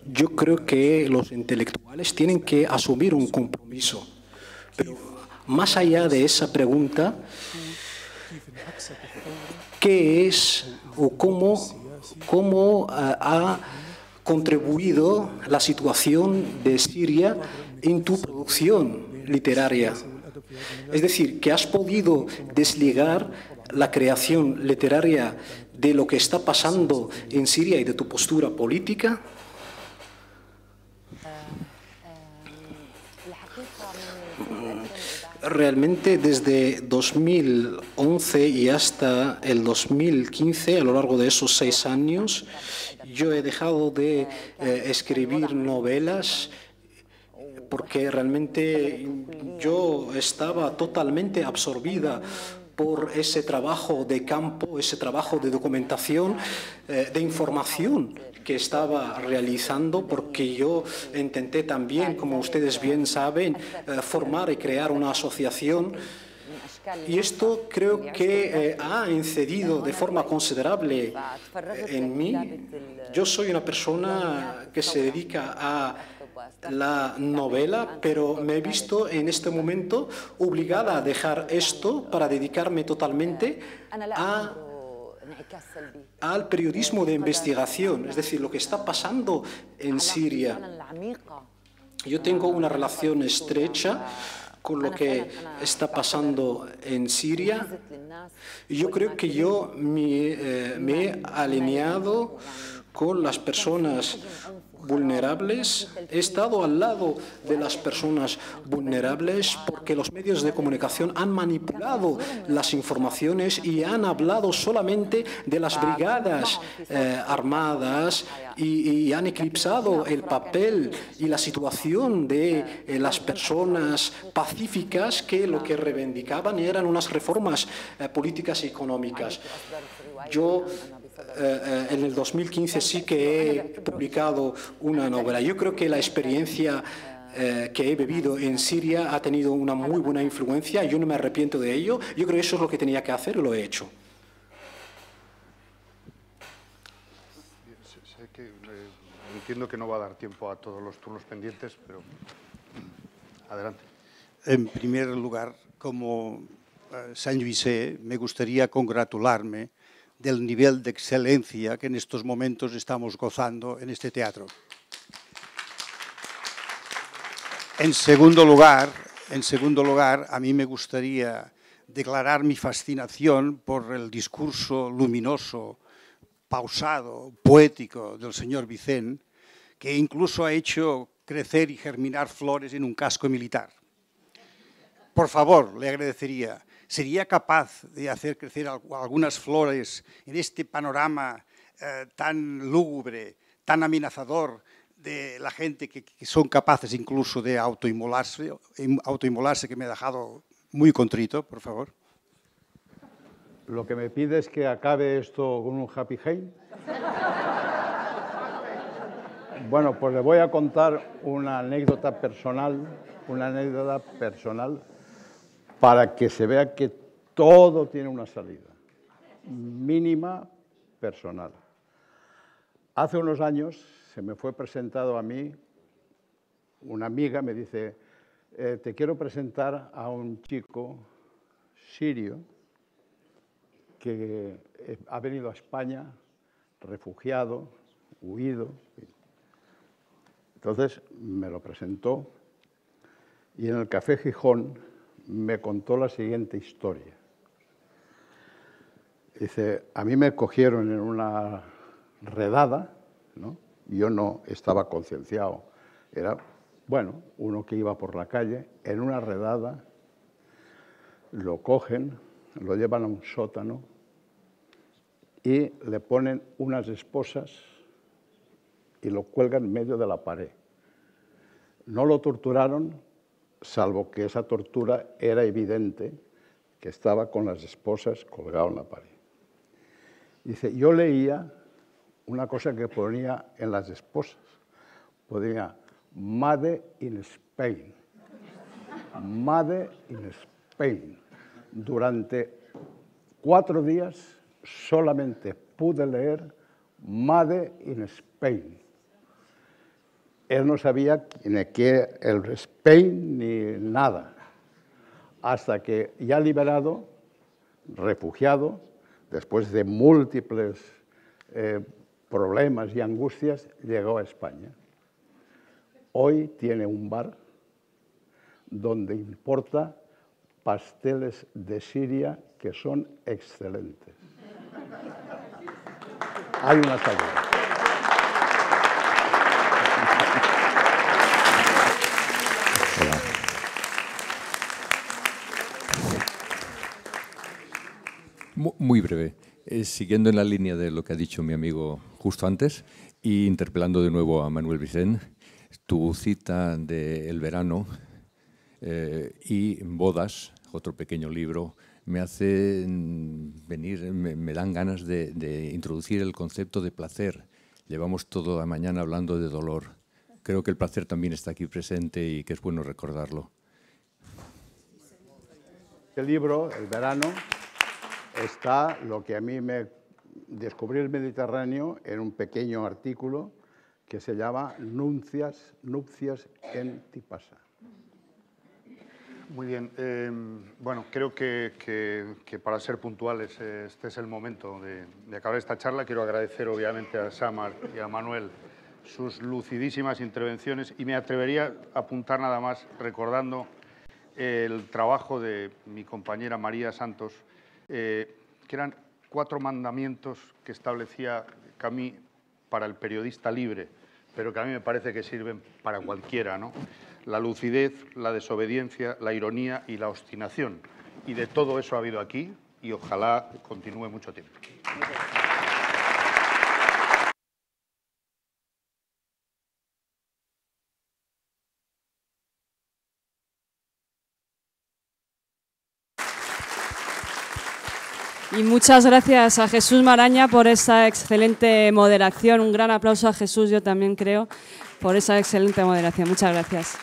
Yo creo que los intelectuales tienen que asumir un compromiso. Pero más allá de esa pregunta, qué es o cómo, ah, ha contribuido la situación de Siria en tu producción literaria. Es decir, que has podido desligar la creación literaria de lo que está pasando en Siria y de tu postura política. Realmente desde 2011 y hasta el 2015, a lo largo de esos seis años, yo he dejado de eh, escribir novelas porque realmente yo estaba totalmente absorbida por ese trabajo de campo, ese trabajo de documentación, eh, de información que estaba realizando, porque yo intenté también, como ustedes bien saben, eh, formar y crear una asociación. Y esto creo que eh, ha incidido de forma considerable en mí. Yo soy una persona que se dedica a la novela, pero me he visto en este momento obligada a dejar esto para dedicarme totalmente al periodismo de investigación, es decir, lo que está pasando en Siria. Yo tengo una relación estrecha con lo que está pasando en Siria. Yo creo que yo me, eh, me he alineado con las personas vulnerables, he estado al lado de las personas vulnerables porque los medios de comunicación han manipulado las informaciones y han hablado solamente de las brigadas eh, armadas y, han eclipsado el papel y la situación de eh, las personas pacíficas que lo que reivindicaban eran unas reformas eh, políticas y económicas. Yo eh, eh, en el 2015 sí que he publicado una novela. Yo creo que la experiencia eh, que he vivido en Siria ha tenido una muy buena influencia. Yo no me arrepiento de ello. Yo creo que eso es lo que tenía que hacer y lo he hecho. entiendo que no va a dar tiempo a todos los turnos pendientes, pero adelante. En primer lugar, como San Luisé, me gustaría congratularme del nivel de excelencia que en estos momentos estamos gozando en este teatro. En segundo lugar, en segundo lugar, a mí me gustaría declarar mi fascinación por el discurso luminoso, pausado, poético del señor Vicén, que incluso ha hecho crecer y germinar flores en un casco militar. Por favor, le agradecería sería capaz de hacer crecer algunas flores en este panorama eh, tan lúgubre, tan amenazador de la gente que, son capaces incluso de autoinmolarse, autoinmolarse, que me ha dejado muy contrito, por favor. Lo que me pide es que acabe esto con un happy hate. Bueno, pues le voy a contar una anécdota personal, una anécdota personal para que se vea que todo tiene una salida, mínima personal. Hace unos años se me fue presentado a mí, una amiga me dice, eh, te quiero presentar a un chico sirio que eh, ha venido a España refugiado, huido. Entonces me lo presentó y en el Café Gijón me contó la siguiente historia. Dice, a mí me cogieron en una redada, ¿no? yo no estaba concienciado, era, bueno, uno que iba por la calle, en una redada, lo cogen, lo llevan a un sótano y le ponen unas esposas y lo cuelgan en medio de la pared. No lo torturaron, salvo que esa tortura era evidente, que estaba con las esposas colgado en la pared. Dice, yo leía una cosa que ponía en las esposas. Ponía Made in Spain. Made in Spain. Durante cuatro días solamente pude leer Made in Spain. Él no sabía ni qué el Spain ni nada. Hasta que ya liberado, refugiado, después de múltiples eh, problemas y angustias, llegó a España. Hoy tiene un bar donde importa pasteles de Siria que son excelentes. Hay una salida. Muy breve. Eh, siguiendo en la línea de lo que ha dicho mi amigo justo antes y interpelando de nuevo a Manuel Vicente, tu cita del El verano eh, y Bodas, otro pequeño libro, me hace venir, me, dan ganas de, de, introducir el concepto de placer. Llevamos toda la mañana hablando de dolor. Creo que el placer también está aquí presente y que es bueno recordarlo. El libro, El verano, está lo que a mí me descubrí el Mediterráneo en un pequeño artículo que se llama Nupcias, nupcias en Tipasa. Muy bien. Em, bueno, creo que, para ser puntuales este es el momento de, de, acabar esta charla. Quiero agradecer obviamente a Samar y a Manuel sus lucidísimas intervenciones y me atrevería a apuntar nada más recordando el trabajo de mi compañera María Santos, eh, que eran cuatro mandamientos que establecía Camille para el periodista libre, pero que a mí me parece que sirven para cualquiera, ¿no? La lucidez, la desobediencia, la ironía y la obstinación. Y de todo eso ha habido aquí y ojalá continúe mucho tiempo. Muchas gracias a Jesús Maraña por esa excelente moderación. Un gran aplauso a Jesús, yo también creo, por esa excelente moderación. Muchas gracias.